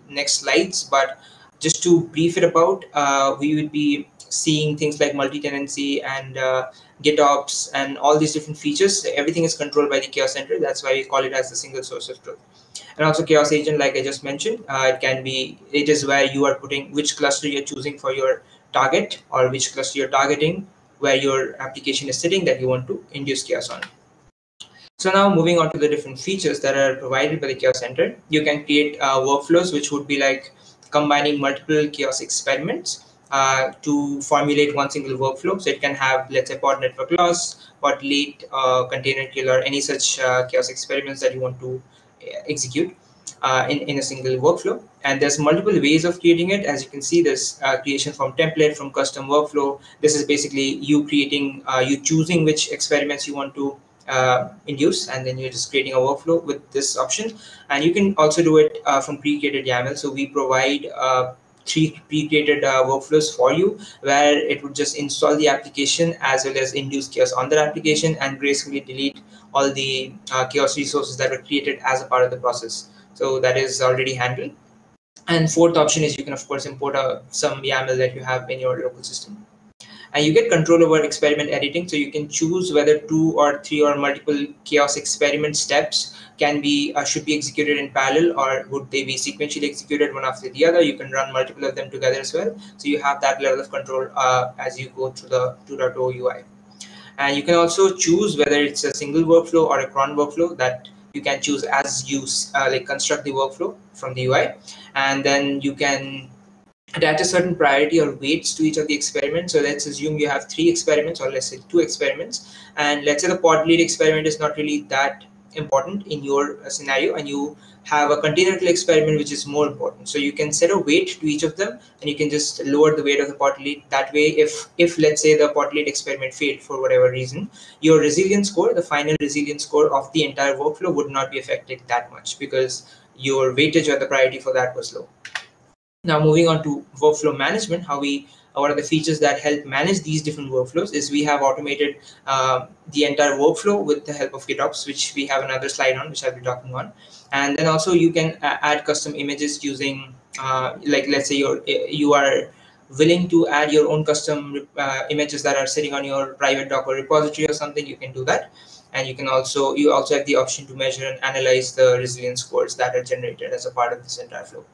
next slides. But just to brief it about, uh, we would be seeing things like multi-tenancy and uh, GitOps, and all these different features. Everything is controlled by the Chaos Center. That's why we call it as the single source of truth. And also Chaos Agent, like I just mentioned, uh, it can be, it is where you are putting which cluster you're choosing for your target or which cluster you're targeting, where your application is sitting that you want to induce chaos on. So now moving on to the different features that are provided by the Chaos Center, you can create uh, workflows, which would be like combining multiple chaos experiments uh, to formulate one single workflow. So it can have, let's say, pod network loss, pod delete, uh, container kill, or any such uh, chaos experiments that you want to uh, execute uh, in, in a single workflow. And there's multiple ways of creating it. As you can see, there's uh, creation from template, from custom workflow. This is basically you creating, you choosing which experiments you want to uh, induce and then you're just creating a workflow with this option and you can also do it uh, from pre-created YAML so we provide uh, three pre-created uh, workflows for you where it would just install the application as well as induce chaos on the application and gracefully delete all the uh, chaos resources that were created as a part of the process. So that is already handled. And fourth option is you can of course import uh, some YAML that you have in your local system and you get control over experiment editing so you can choose whether two or three or multiple chaos experiment steps can be uh, should be executed in parallel or would they be sequentially executed one after the other. You can run multiple of them together as well. So you have that level of control uh, as you go through the 2.0 ui and you can also choose whether it's a single workflow or a cron workflow that you can choose as you uh, like construct the workflow from the ui and then you can attach a certain priority or weights to each of the experiments. So let's assume you have three experiments or let's say two experiments. And let's say the pod delete experiment is not really that important in your uh, scenario and you have a container kill experiment which is more important so you can set a weight to each of them and you can just lower the weight of the pod delete that way if if let's say the pod delete experiment failed for whatever reason your resilience score the final resilience score of the entire workflow would not be affected that much because your weightage or the priority for that was low now moving on to workflow management, how we what are the features that help manage these different workflows is we have automated uh, the entire workflow with the help of GitOps, which we have another slide on, which I'll be talking on. And then also you can add custom images using, uh, like let's say you're you are willing to add your own custom uh, images that are sitting on your private Docker repository or something, you can do that. And you can also you also have the option to measure and analyze the resilience scores that are generated as a part of this entire flow.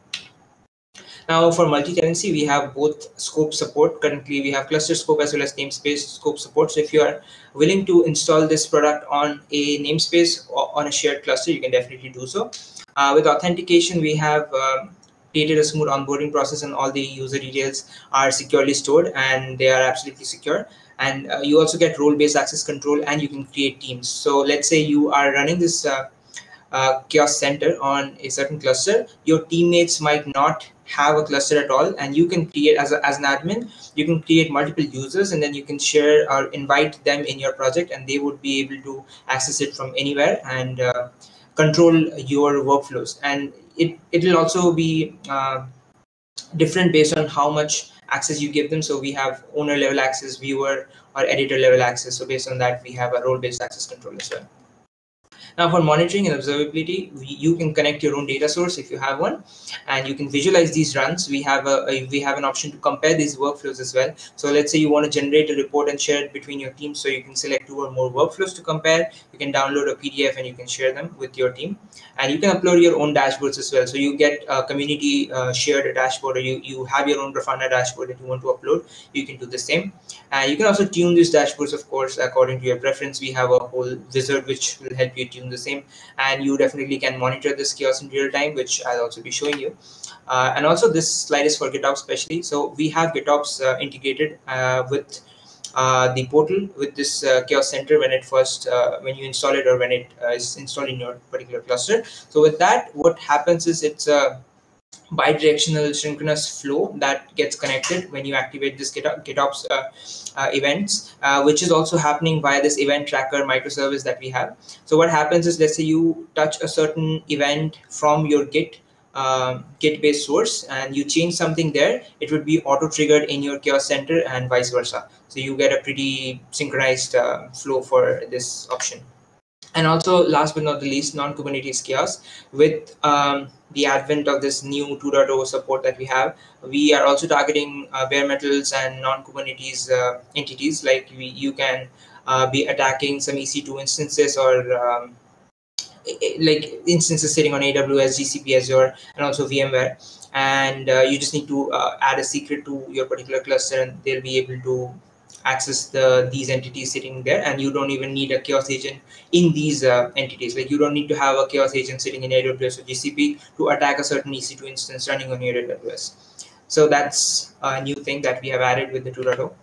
Now for multi-tenancy, we have both scope support. Currently, we have cluster scope as well as namespace scope support. So if you are willing to install this product on a namespace or on a shared cluster, you can definitely do so. Uh, with authentication, we have um, created a smooth onboarding process and all the user details are securely stored and they are absolutely secure. And uh, you also get role-based access control and you can create teams. So let's say you are running this uh, uh, chaos center on a certain cluster, your teammates might not have a cluster at all and you can create as, a, as an admin you can create multiple users and then you can share or invite them in your project and they would be able to access it from anywhere and uh, control your workflows. And it it will also be uh, different based on how much access you give them. So we have owner level access viewer or editor level access. So based on that we have a role based access control as well now for monitoring and observability, you can connect your own data source if you have one, and you can visualize these runs. We have a, a, we have an option to compare these workflows as well. So let's say you want to generate a report and share it between your teams. So you can select two or more workflows to compare. You can download a PDF and you can share them with your team, and you can upload your own dashboards as well. So you get a community uh, shared dashboard, or you you have your own Grafana dashboard that you want to upload. You can do the same. And you can also tune these dashboards, of course, according to your preference. We have a whole wizard which will help you tune the same. And you definitely can monitor this chaos in real time which i'll also be showing you. Uh, and also this slide is for gitops especially so we have gitops uh, integrated uh, with uh, the portal with this uh, chaos center when it first when you install it or when it is installed in your particular cluster. So with that what happens is it's a bidirectional synchronous flow that gets connected when you activate this GitOps uh, uh, events, uh, which is also happening via this event tracker microservice that we have. So what happens is, let's say you touch a certain event from your Git uh, Git based source and you change something there, it would be auto triggered in your chaos center and vice versa. So you get a pretty synchronized uh, flow for this option. And also, last but not the least, non-Kubernetes chaos. With um, the advent of this new 2.0 support that we have, we are also targeting uh, bare metals and non-Kubernetes uh, entities. Like we, you can uh, be attacking some EC2 instances or um, like instances sitting on AWS, GCP, Azure, and also VMware. And uh, you just need to uh, add a secret to your particular cluster, and they'll be able to access the these entities sitting there. And you don't even need a chaos agent in these uh, entities. Like you don't need to have a chaos agent sitting in AWS or GCP to attack a certain EC2 instance running on your AWS. So that's a new thing that we have added with the 2.0.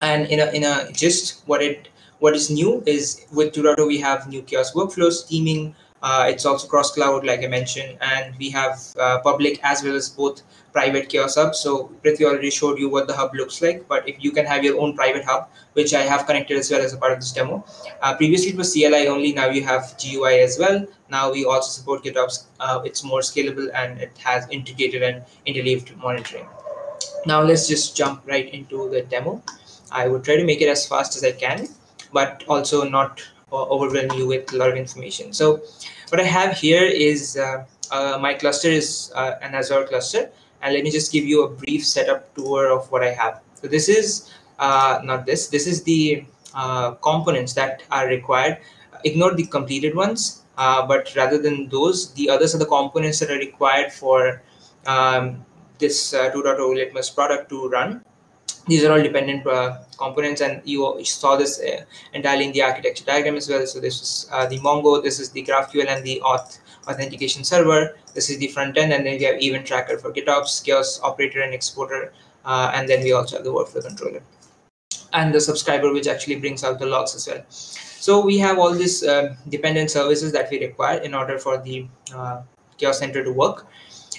And in a in a just what it what is new is with 2.0 we have new chaos workflows, teaming. Uh, it's also cross cloud, like I mentioned, and we have uh, public as well as both private chaos hub. So Prithvi already showed you what the hub looks like, but if you can have your own private hub, which I have connected as well as a part of this demo. Uh, previously it was CLI only, now you have GUI as well. Now we also support GitOps. Uh, it's more scalable and it has integrated and interleaved monitoring. Now let's just jump right into the demo. I would try to make it as fast as I can but also not overwhelm you with a lot of information. So what I have here is uh, uh, my cluster is uh, an Azure cluster. And let me just give you a brief setup tour of what I have. So this is uh, not this, this is the uh, components that are required. Ignore the completed ones, but rather than those, the others are the components that are required for um, this 2.0 Litmus product to run these are all dependent uh, components and you saw this uh, entirely in the architecture diagram as well. So this is uh, the mongo this is the graphql and the auth authentication server. This is the front end and then we have event tracker for gitops chaos operator and exporter uh, and then we also have the workflow controller and the subscriber which actually brings out the logs as well. So we have all these uh, dependent services that we require in order for the uh, chaos center to work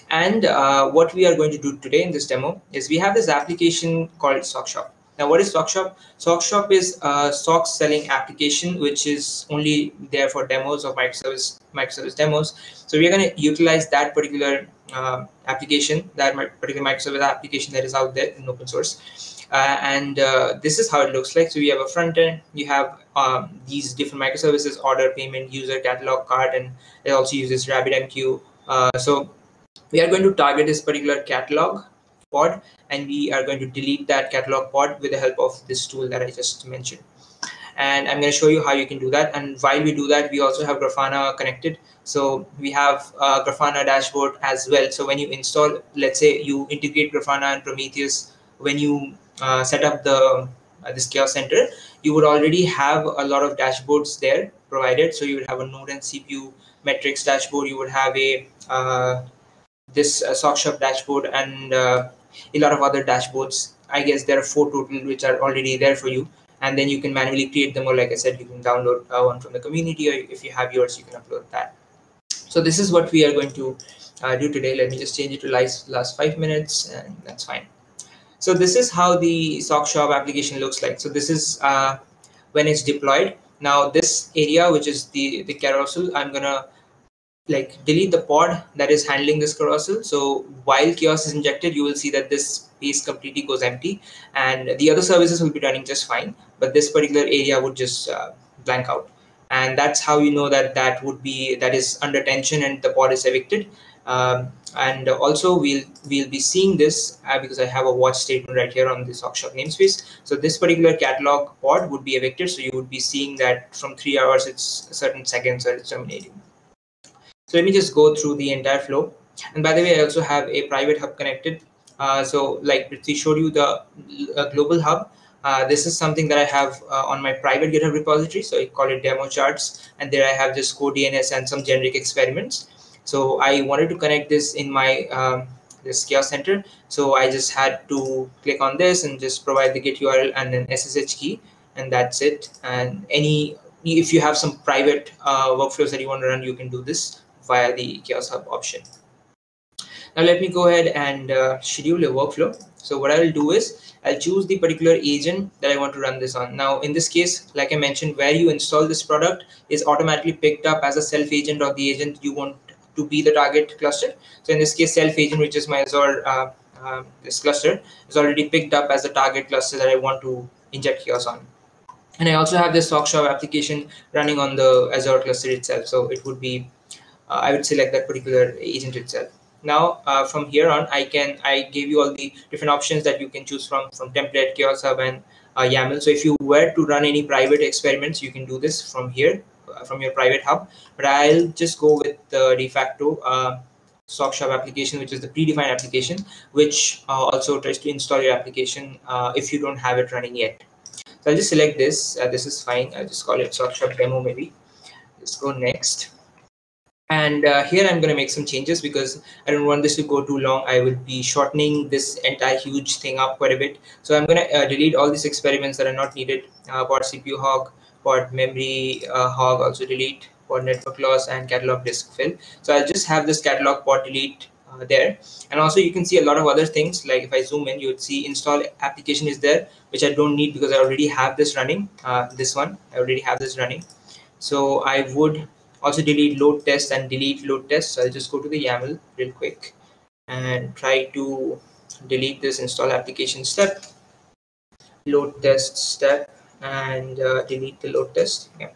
and uh, what we are going to do today in this demo is we have this application called SockShop. Now, what is SockShop? SockShop is a sock selling application, which is only there for demos of microservice microservice demos. So we are going to utilize that particular uh, application, that particular microservice application that is out there in open source. Uh, and uh, this is how it looks like. So we have a front end, you have um, these different microservices, order, payment, user, catalog, cart, and it also uses RabbitMQ. Uh, so we are going to target this particular catalog pod and we are going to delete that catalog pod with the help of this tool that I just mentioned. And I'm going to show you how you can do that. And while we do that, we also have Grafana connected. So we have a Grafana dashboard as well. So when you install, let's say you integrate Grafana and Prometheus, when you uh, set up the uh, this chaos center, you would already have a lot of dashboards there provided. So you would have a node and CPU metrics dashboard. You would have a uh, this uh, SockShop dashboard and uh, a lot of other dashboards. I guess there are four total which are already there for you. And then you can manually create them, or like I said, you can download uh, one from the community, or if you have yours, you can upload that. So this is what we are going to uh, do today. Let me just change it to last, last five minutes, and that's fine. So this is how the SockShop application looks like. So this is uh, when it's deployed. Now this area, which is the, the carousel, I'm gonna like delete the pod that is handling this carousel. So while chaos is injected, you will see that this space completely goes empty and the other services will be running just fine. But this particular area would just uh, blank out. And that's how you know that that would be, that is under tension and the pod is evicted. Um, and also we'll we'll be seeing this uh, because I have a watch statement right here on this SockShop namespace. So this particular catalog pod would be evicted. So you would be seeing that from three hours, it's certain seconds or it's terminating. So let me just go through the entire flow. And by the way, I also have a private hub connected. Uh, so like we showed you the uh, global hub. Uh, this is something that I have uh, on my private GitHub repository. So I call it demo charts. And there I have this CoreDNS and some generic experiments. So I wanted to connect this in my um, this chaos center. So I just had to click on this and just provide the git URL and then SSH key. And that's it. And any if you have some private uh, workflows that you want to run, you can do this via the Chaos Hub option. Now let me go ahead and uh, schedule a workflow. So what I will do is I'll choose the particular agent that I want to run this on. Now in this case, like I mentioned, where you install this product is automatically picked up as a self agent or the agent you want to be the target cluster. So in this case, self agent, which is my Azure uh, uh, this cluster, is already picked up as the target cluster that I want to inject chaos on. And I also have this SockShop application running on the Azure cluster itself. So it would be I would select that particular agent itself. Now uh, from here on, I can I gave you all the different options that you can choose from from template, chaos hub, and uh, YAML. So if you were to run any private experiments, you can do this from here, uh, from your private hub. But I'll just go with the de facto uh, SockShop application, which is the predefined application, which uh, also tries to install your application uh, if you don't have it running yet. So I'll just select this. Uh, this is fine. I'll just call it SockShop demo maybe. Let's go next. And uh, here I'm going to make some changes because I don't want this to go too long. I will be shortening this entire huge thing up quite a bit. So I'm going to uh, delete all these experiments that are not needed. Uh, pod CPU hog, pod memory uh, hog, also delete pod network loss and catalog disk fill. So I'll just have this catalog pod delete uh, there. And also you can see a lot of other things. Like if I zoom in, you would see install application is there, which I don't need because I already have this running. Uh, this one, I already have this running. So I would also delete load test and delete load test. So I'll just go to the YAML real quick and try to delete this install application step, load test step, and uh, delete the load test. Yeah.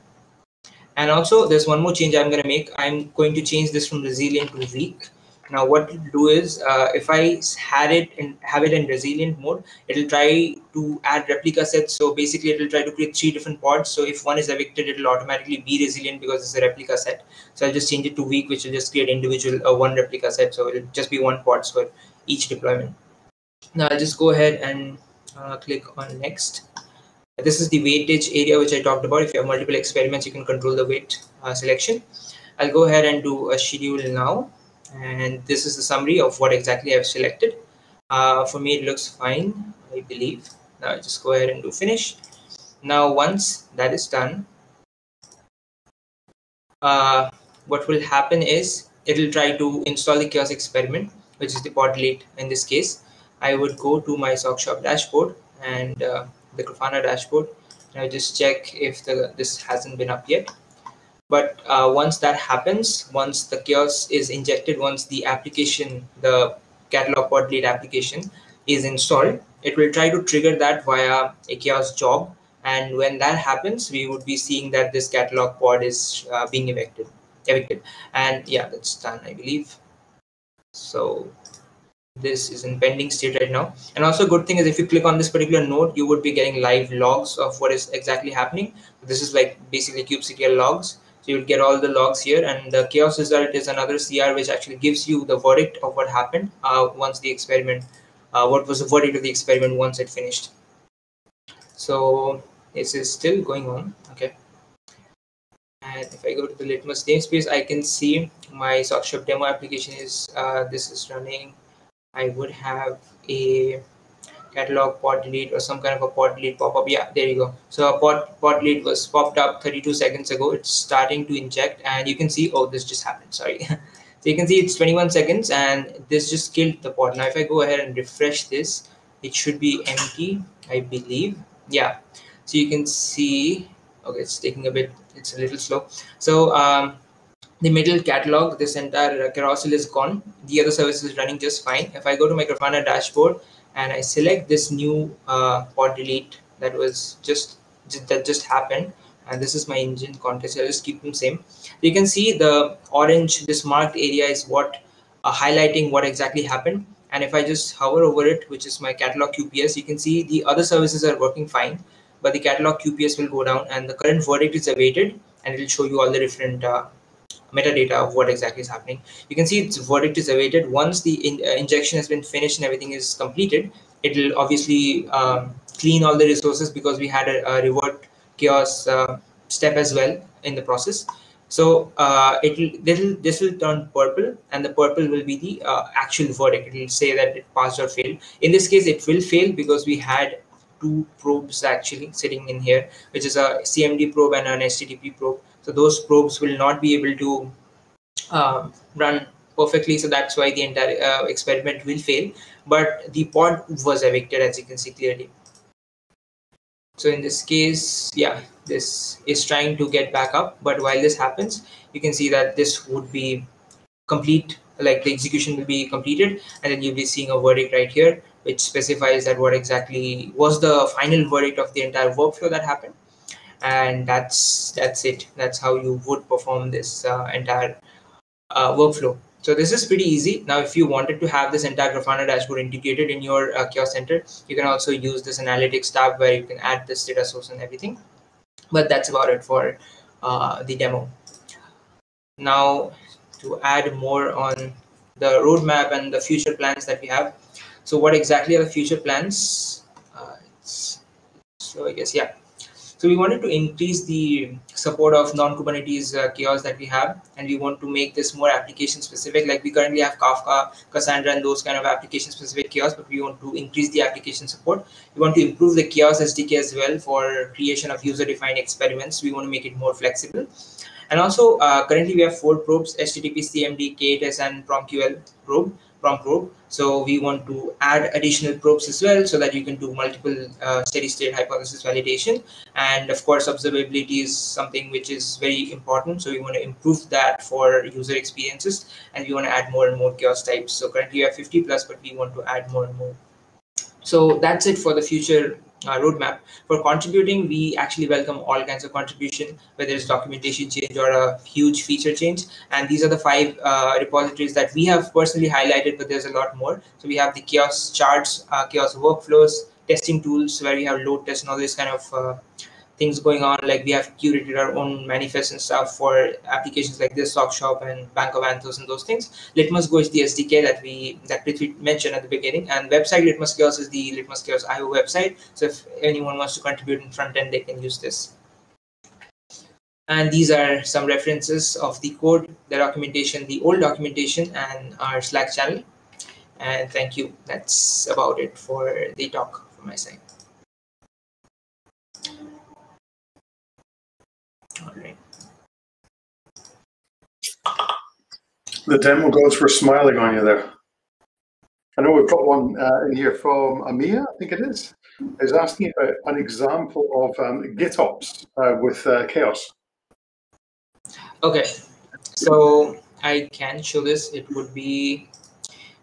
And also there's one more change I'm going to make. I'm going to change this from resilient to weak now what it'll do is uh, if i had it and have it in resilient mode it'll try to add replica sets. So basically it'll try to create three different pods. So if one is evicted it'll automatically be resilient because it's a replica set. So i'll just change it to weak which will just create individual uh, one replica set. So it'll just be one pods for each deployment. Now i'll just go ahead and uh, click on next. This is the weightage area which i talked about. If you have multiple experiments you can control the weight uh, selection. I'll go ahead and do a schedule now and this is the summary of what exactly I've selected. Uh, for me, it looks fine, I believe. Now I just go ahead and do finish. Now, once that is done, uh, what will happen is it will try to install the chaos experiment, which is the pod delete in this case. I would go to my SockShop dashboard and uh, the Grafana dashboard. And I just check if the this hasn't been up yet but uh, once that happens once the chaos is injected once the application the catalog pod delete application is installed it will try to trigger that via a chaos job. And when that happens we would be seeing that this catalog pod is uh, being evicted evicted. And yeah that's done i believe. So this is in pending state right now. And also good thing is if you click on this particular node you would be getting live logs of what is exactly happening. This is like basically kubectl logs so you'll get all the logs here and the chaos result is another CR which actually gives you the verdict of what happened uh, once the experiment, uh, what was the verdict of the experiment once it finished. So this is still going on, okay. And if I go to the Litmus namespace, I can see my SockShop demo application is, uh, this is running. I would have a catalog pod delete or some kind of a pod delete pop-up. Yeah there you go. So a pod pod delete was popped up 32 seconds ago. It's starting to inject and you can see oh this just happened. Sorry. So you can see it's 21 seconds and this just killed the pod. Now if i go ahead and refresh this it should be empty i believe. Yeah. So you can see okay it's taking a bit it's a little slow. So um the middle catalog this entire carousel is gone. The other service is running just fine. If i go to my grafana dashboard and I select this new uh, pod delete that was just that just happened. And this is my engine context. I'll just keep them same. You can see the orange this marked area is what uh, highlighting what exactly happened. And if I just hover over it which is my catalog QPS you can see the other services are working fine but the catalog QPS will go down and the current verdict is awaited and it will show you all the different uh, metadata of what exactly is happening. You can see its verdict is awaited. Once the in, uh, injection has been finished and everything is completed, it will obviously um, clean all the resources because we had a, a revert chaos uh, step as well in the process. So uh, it will this will turn purple, and the purple will be the uh, actual verdict. It will say that it passed or failed. In this case, it will fail because we had two probes actually sitting in here, which is a CMD probe and an HTTP probe. So those probes will not be able to uh, run perfectly. So that's why the entire uh, experiment will fail. But the pod was evicted, as you can see clearly. So in this case, yeah, this is trying to get back up. But while this happens, you can see that this would be complete, like the execution will be completed. And then you'll be seeing a verdict right here, which specifies that what exactly was the final verdict of the entire workflow that happened and that's that's it that's how you would perform this uh, entire uh, workflow So this is pretty easy. Now, if you wanted to have this entire Grafana dashboard integrated in your uh, chaos center, you can also use this analytics tab where you can add this data source and everything. But that's about it for uh, the demo. Now, to add more on the roadmap and the future plans that we have. So what exactly are the future plans? Uh, so I guess, yeah. So we wanted to increase the support of non-Kubernetes uh, chaos that we have, and we want to make this more application specific. Like we currently have Kafka, Cassandra, and those kind of application specific chaos, but we want to increase the application support. We want to improve the chaos SDK as well for creation of user-defined experiments. We want to make it more flexible. And also, uh, currently we have four probes: HTTP, CMD, K8s, and PromQL probe probe. So we want to add additional probes as well so that you can do multiple uh, steady state hypothesis validation. And of course, observability is something which is very important. So we want to improve that for user experiences and we want to add more and more chaos types. So currently we have 50 plus, but we want to add more and more. So that's it for the future uh, roadmap. For contributing, we actually welcome all kinds of contribution, whether it's documentation change or a huge feature change. And these are the five uh, repositories that we have personally highlighted, but there's a lot more. So we have the chaos charts, uh, chaos workflows, testing tools where we have load tests and all this kind of uh, things going on. Like we have curated our own manifest and stuff for applications like this, Sockshop and Bank of Anthos and those things. Litmus Go is the SDK that we that we mentioned at the beginning, and website Litmus Chaos is the Litmus Chaos IO website. So if anyone wants to contribute in front end, they can use this. And these are some references of the code, the documentation, the old documentation, and our Slack channel. And thank you. That's about it for the talk from my side. The demo gods were smiling on you there. I know we've got one uh, in here from Amia, I think it is, is asking about an example of um, GitOps uh, with uh, Chaos. Okay, so I can show this. It would be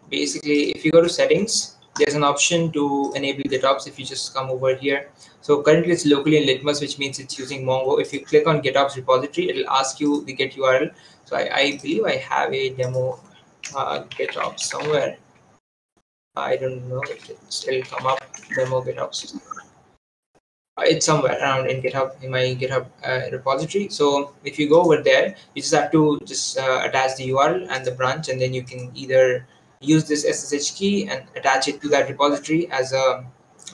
basically if you go to settings, there's an option to enable GitOps if you just come over here so currently it's locally in Litmus, which means it's using Mongo. If you click on GitOps repository, it'll ask you the Git URL. So I, I believe I have a demo uh, GitOps somewhere. I don't know if it still come up demo GitOps. Uh, it's somewhere around in GitHub in my GitHub uh, repository. So if you go over there, you just have to just uh, attach the URL and the branch, and then you can either use this SSH key and attach it to that repository as a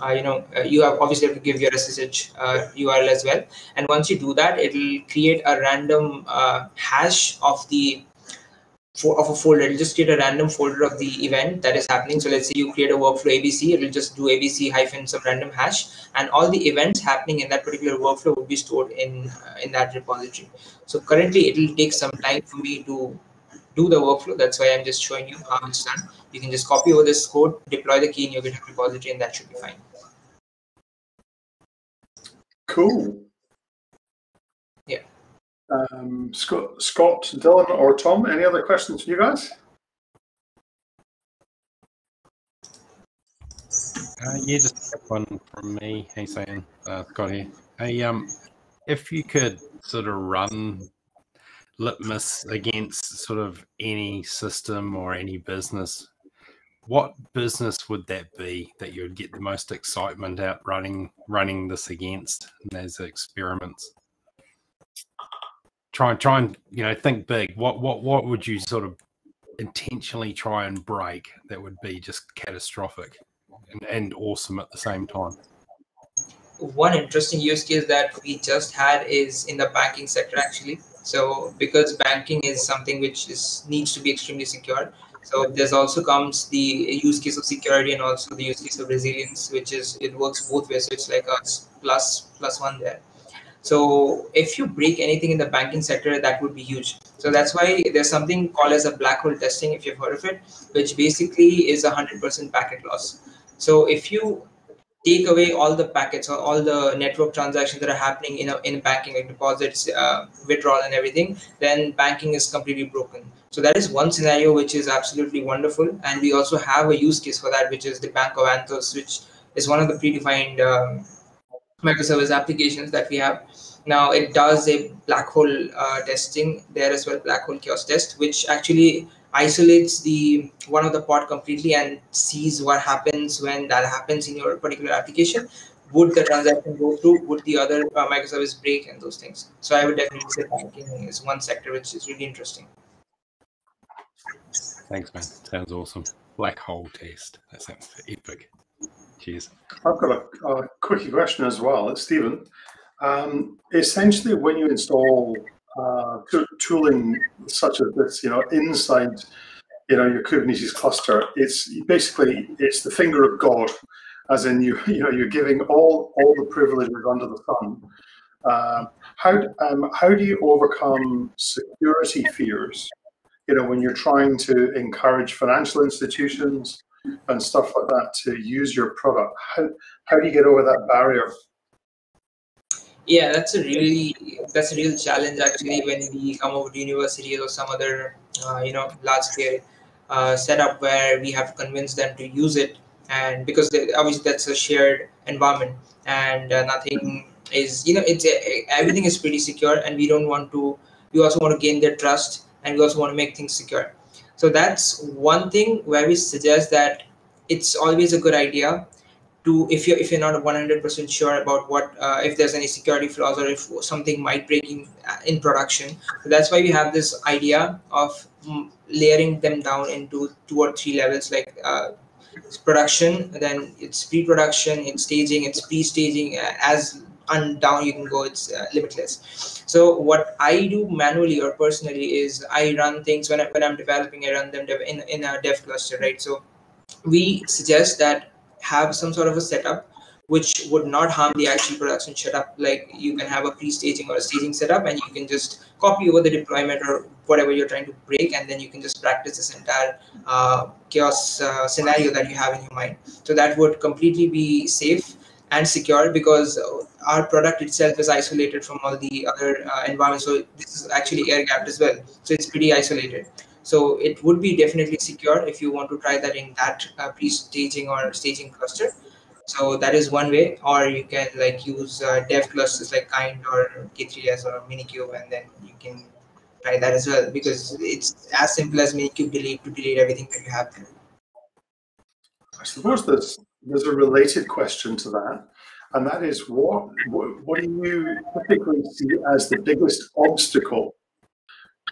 uh, you know uh, you have obviously have to give your SSH uh, URL as well. And once you do that it will create a random uh, hash of the of a folder. It'll just create a random folder of the event that is happening. So let's say you create a workflow abc it will just do abc hyphen some random hash. And all the events happening in that particular workflow will be stored in uh, in that repository. So currently it will take some time for me to do the workflow that's why i'm just showing you how it's done you can just copy over this code deploy the key in your github repository and that should be fine Cool. Yeah. Um, Scott, Scott, Dylan, or Tom, any other questions from you guys? Uh, yeah, just one from me. Hey, Sayan uh, Scott here. Hey, um, if you could sort of run litmus against sort of any system or any business what business would that be that you would get the most excitement out running running this against as experiments? Try and try and you know think big. What what what would you sort of intentionally try and break that would be just catastrophic and, and awesome at the same time? One interesting use case that we just had is in the banking sector actually. So because banking is something which is needs to be extremely secure, so there's also comes the use case of security and also the use case of resilience, which is it works both ways. So it's like a plus plus one there. So if you break anything in the banking sector, that would be huge. So that's why there's something called as a black hole testing, if you've heard of it, which basically is a hundred percent packet loss. So if you take away all the packets or all the network transactions that are happening in, a, in banking like deposits uh, withdrawal and everything then banking is completely broken. So that is one scenario which is absolutely wonderful. And we also have a use case for that which is the bank of anthos which is one of the predefined um, microservice applications that we have. Now it does a black hole uh, testing there as well, black hole chaos test, which actually isolates the one of the pod completely and sees what happens when that happens in your particular application. Would the transaction go through? Would the other uh, microservice break and those things? So I would definitely say banking is one sector which is really interesting. Thanks, man. Sounds awesome. Black hole test. That sounds epic. Cheers. I've got a, a quickie question as well. It's Stephen. Um, essentially, when you install uh, tooling such as this, you know, inside, you know, your Kubernetes cluster, it's basically it's the finger of God, as in you, you know, you're giving all all the privileges under the sun. Uh, how um, how do you overcome security fears? You know, when you're trying to encourage financial institutions and stuff like that to use your product, how how do you get over that barrier? Yeah that's a really that's a real challenge actually when we come over to university or some other uh, you know large scale uh, setup where we have to convince them to use it. And because they, obviously that's a shared environment and uh, nothing is you know it's everything is pretty secure and we don't want to we also want to gain their trust and we also want to make things secure. So that's one thing where we suggest that it's always a good idea to if you're if you're not 100% sure about what uh, if there's any security flaws or if something might break in, uh, in production. So that's why we have this idea of mm, layering them down into two or three levels like uh, production then it's pre-production it's staging it's pre-staging uh, as and down you can go it's uh, limitless. So what i do manually or personally is i run things when, I, when i'm developing i run them in, in a dev cluster right? So we suggest that have some sort of a setup which would not harm the actual production setup. Like you can have a pre-staging or a staging setup, and you can just copy over the deployment or whatever you're trying to break, and then you can just practice this entire uh, chaos uh, scenario that you have in your mind. So that would completely be safe and secure because our product itself is isolated from all the other uh, environments. So this is actually air gapped as well. So it's pretty isolated. So it would be definitely secure if you want to try that in that uh, pre-staging or staging cluster. So that is one way, or you can like use uh, dev clusters like Kind or K3s or Minikube, and then you can try that as well because it's as simple as Minikube delete to delete everything that you have there. I suppose there's there's a related question to that, and that is what what, what do you typically see as the biggest obstacle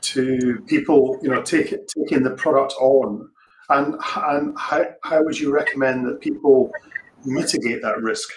to people, you know, take taking the product on, and and how, how would you recommend that people mitigate that risk?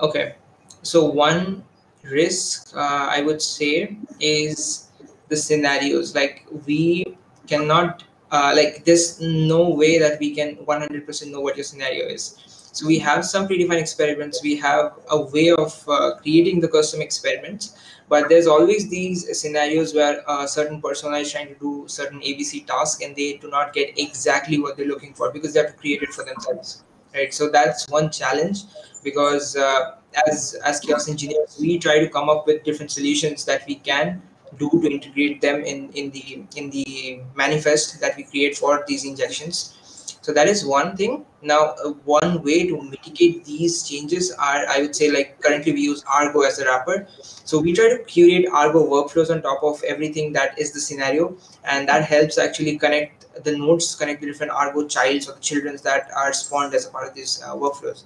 Okay, so one risk uh, I would say is the scenarios. Like we cannot, uh, like there's no way that we can 100% know what your scenario is. So we have some predefined experiments. We have a way of uh, creating the custom experiments but there's always these scenarios where a certain persona is trying to do certain abc task and they do not get exactly what they're looking for because they have to create it for themselves right? So that's one challenge because uh, as as chaos engineers we try to come up with different solutions that we can do to integrate them in in the in the manifest that we create for these injections so that is one thing. Now uh, one way to mitigate these changes are i would say like currently we use argo as a wrapper. So we try to curate argo workflows on top of everything that is the scenario and that helps actually connect the nodes connect the different argo childs or the children that are spawned as a part of these uh, workflows.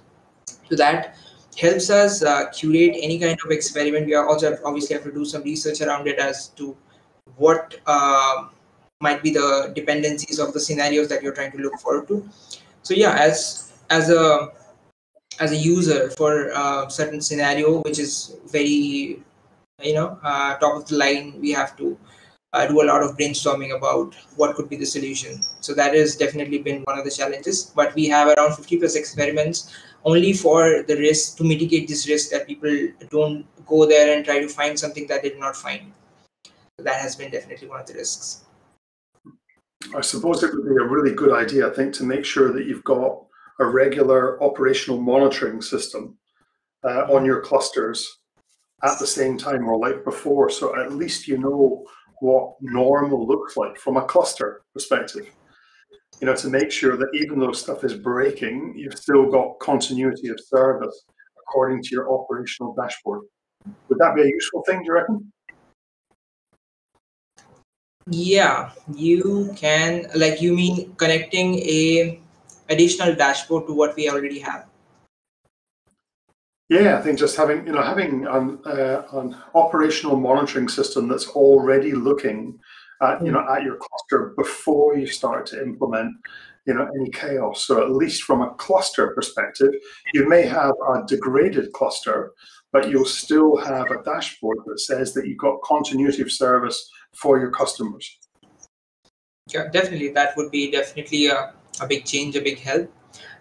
So that helps us uh, curate any kind of experiment. We also obviously have to do some research around it as to what uh, might be the dependencies of the scenarios that you're trying to look forward to. So yeah as as a as a user for a certain scenario which is very you know uh, top of the line we have to uh, do a lot of brainstorming about what could be the solution. So that has definitely been one of the challenges but we have around 50 plus experiments only for the risk to mitigate this risk that people don't go there and try to find something that they did not find. That has been definitely one of the risks I suppose it would be a really good idea, I think, to make sure that you've got a regular operational monitoring system uh, on your clusters at the same time or like before. So at least you know what normal looks like from a cluster perspective. You know, to make sure that even though stuff is breaking, you've still got continuity of service according to your operational dashboard. Would that be a useful thing, do you reckon? Yeah, you can like you mean connecting a additional dashboard to what we already have. Yeah, I think just having you know having an, uh, an operational monitoring system that's already looking at you know at your cluster before you start to implement you know any chaos. So at least from a cluster perspective, you may have a degraded cluster, but you'll still have a dashboard that says that you've got continuity of service for your customers. Yeah, definitely. That would be definitely a, a big change, a big help.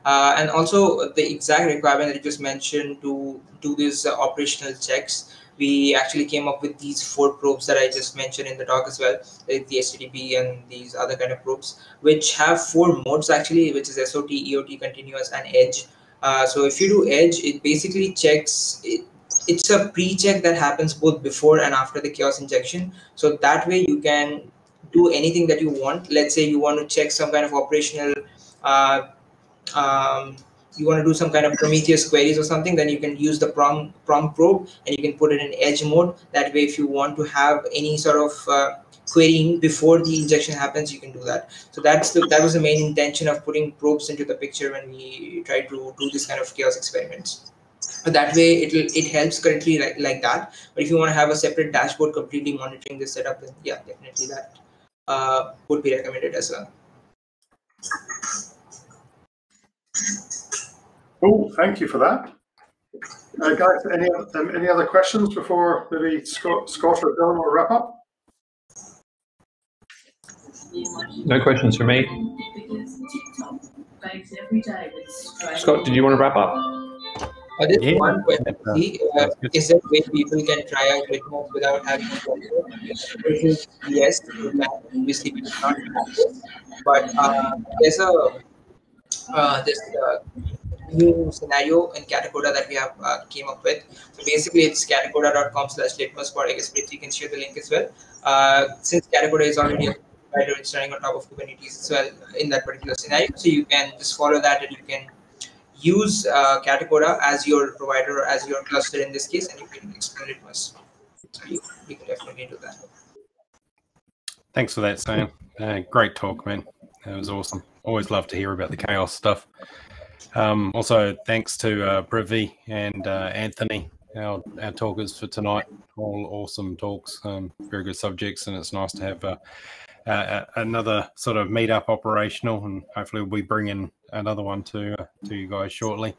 Uh, and also the exact requirement that you just mentioned to do these uh, operational checks we actually came up with these four probes that I just mentioned in the talk as well, like the HTTP and these other kind of probes, which have four modes actually, which is SOT, EOT, continuous, and edge. Uh, so if you do edge, it basically checks. It, it's a pre-check that happens both before and after the chaos injection. So that way you can do anything that you want. Let's say you want to check some kind of operational uh, um, you want to do some kind of Prometheus queries or something, then you can use the prom prom probe and you can put it in edge mode. That way, if you want to have any sort of uh, querying before the injection happens, you can do that. So that's the, that was the main intention of putting probes into the picture when we try to do this kind of chaos experiments. But that way, it will it helps currently like, like that. But if you want to have a separate dashboard completely monitoring this setup, then yeah, definitely that uh, would be recommended as well. Cool, thank you for that. Uh, guys, any um, any other questions before maybe Scott, Scott or Dylan will wrap up? No questions for me. Scott, did you want to wrap up? Uh, just yeah. one question. Uh, is there a way people can try out Litmus without having a computer? Yes, obviously we cannot but uh, there's a uh, this uh, new scenario in Katacoda that we have uh, came up with. So basically, it's katacoda.com slash litmus I guess you can share the link as well. Uh, since Katacoda is already a provider, it's running on top of Kubernetes as well in that particular scenario. So you can just follow that and you can use uh, as your provider as your cluster in this case, and you can explain Litmus. So you, can definitely do that. Thanks for that, Sam. Uh, great talk, man. That was awesome. Always love to hear about the chaos stuff. Um, also, thanks to uh, Prithvi and uh, Anthony, our, our talkers for tonight. All awesome talks, um, very good subjects, and it's nice to have uh, uh, another sort of meetup operational. And hopefully, we'll be bringing another one to uh, to you guys shortly.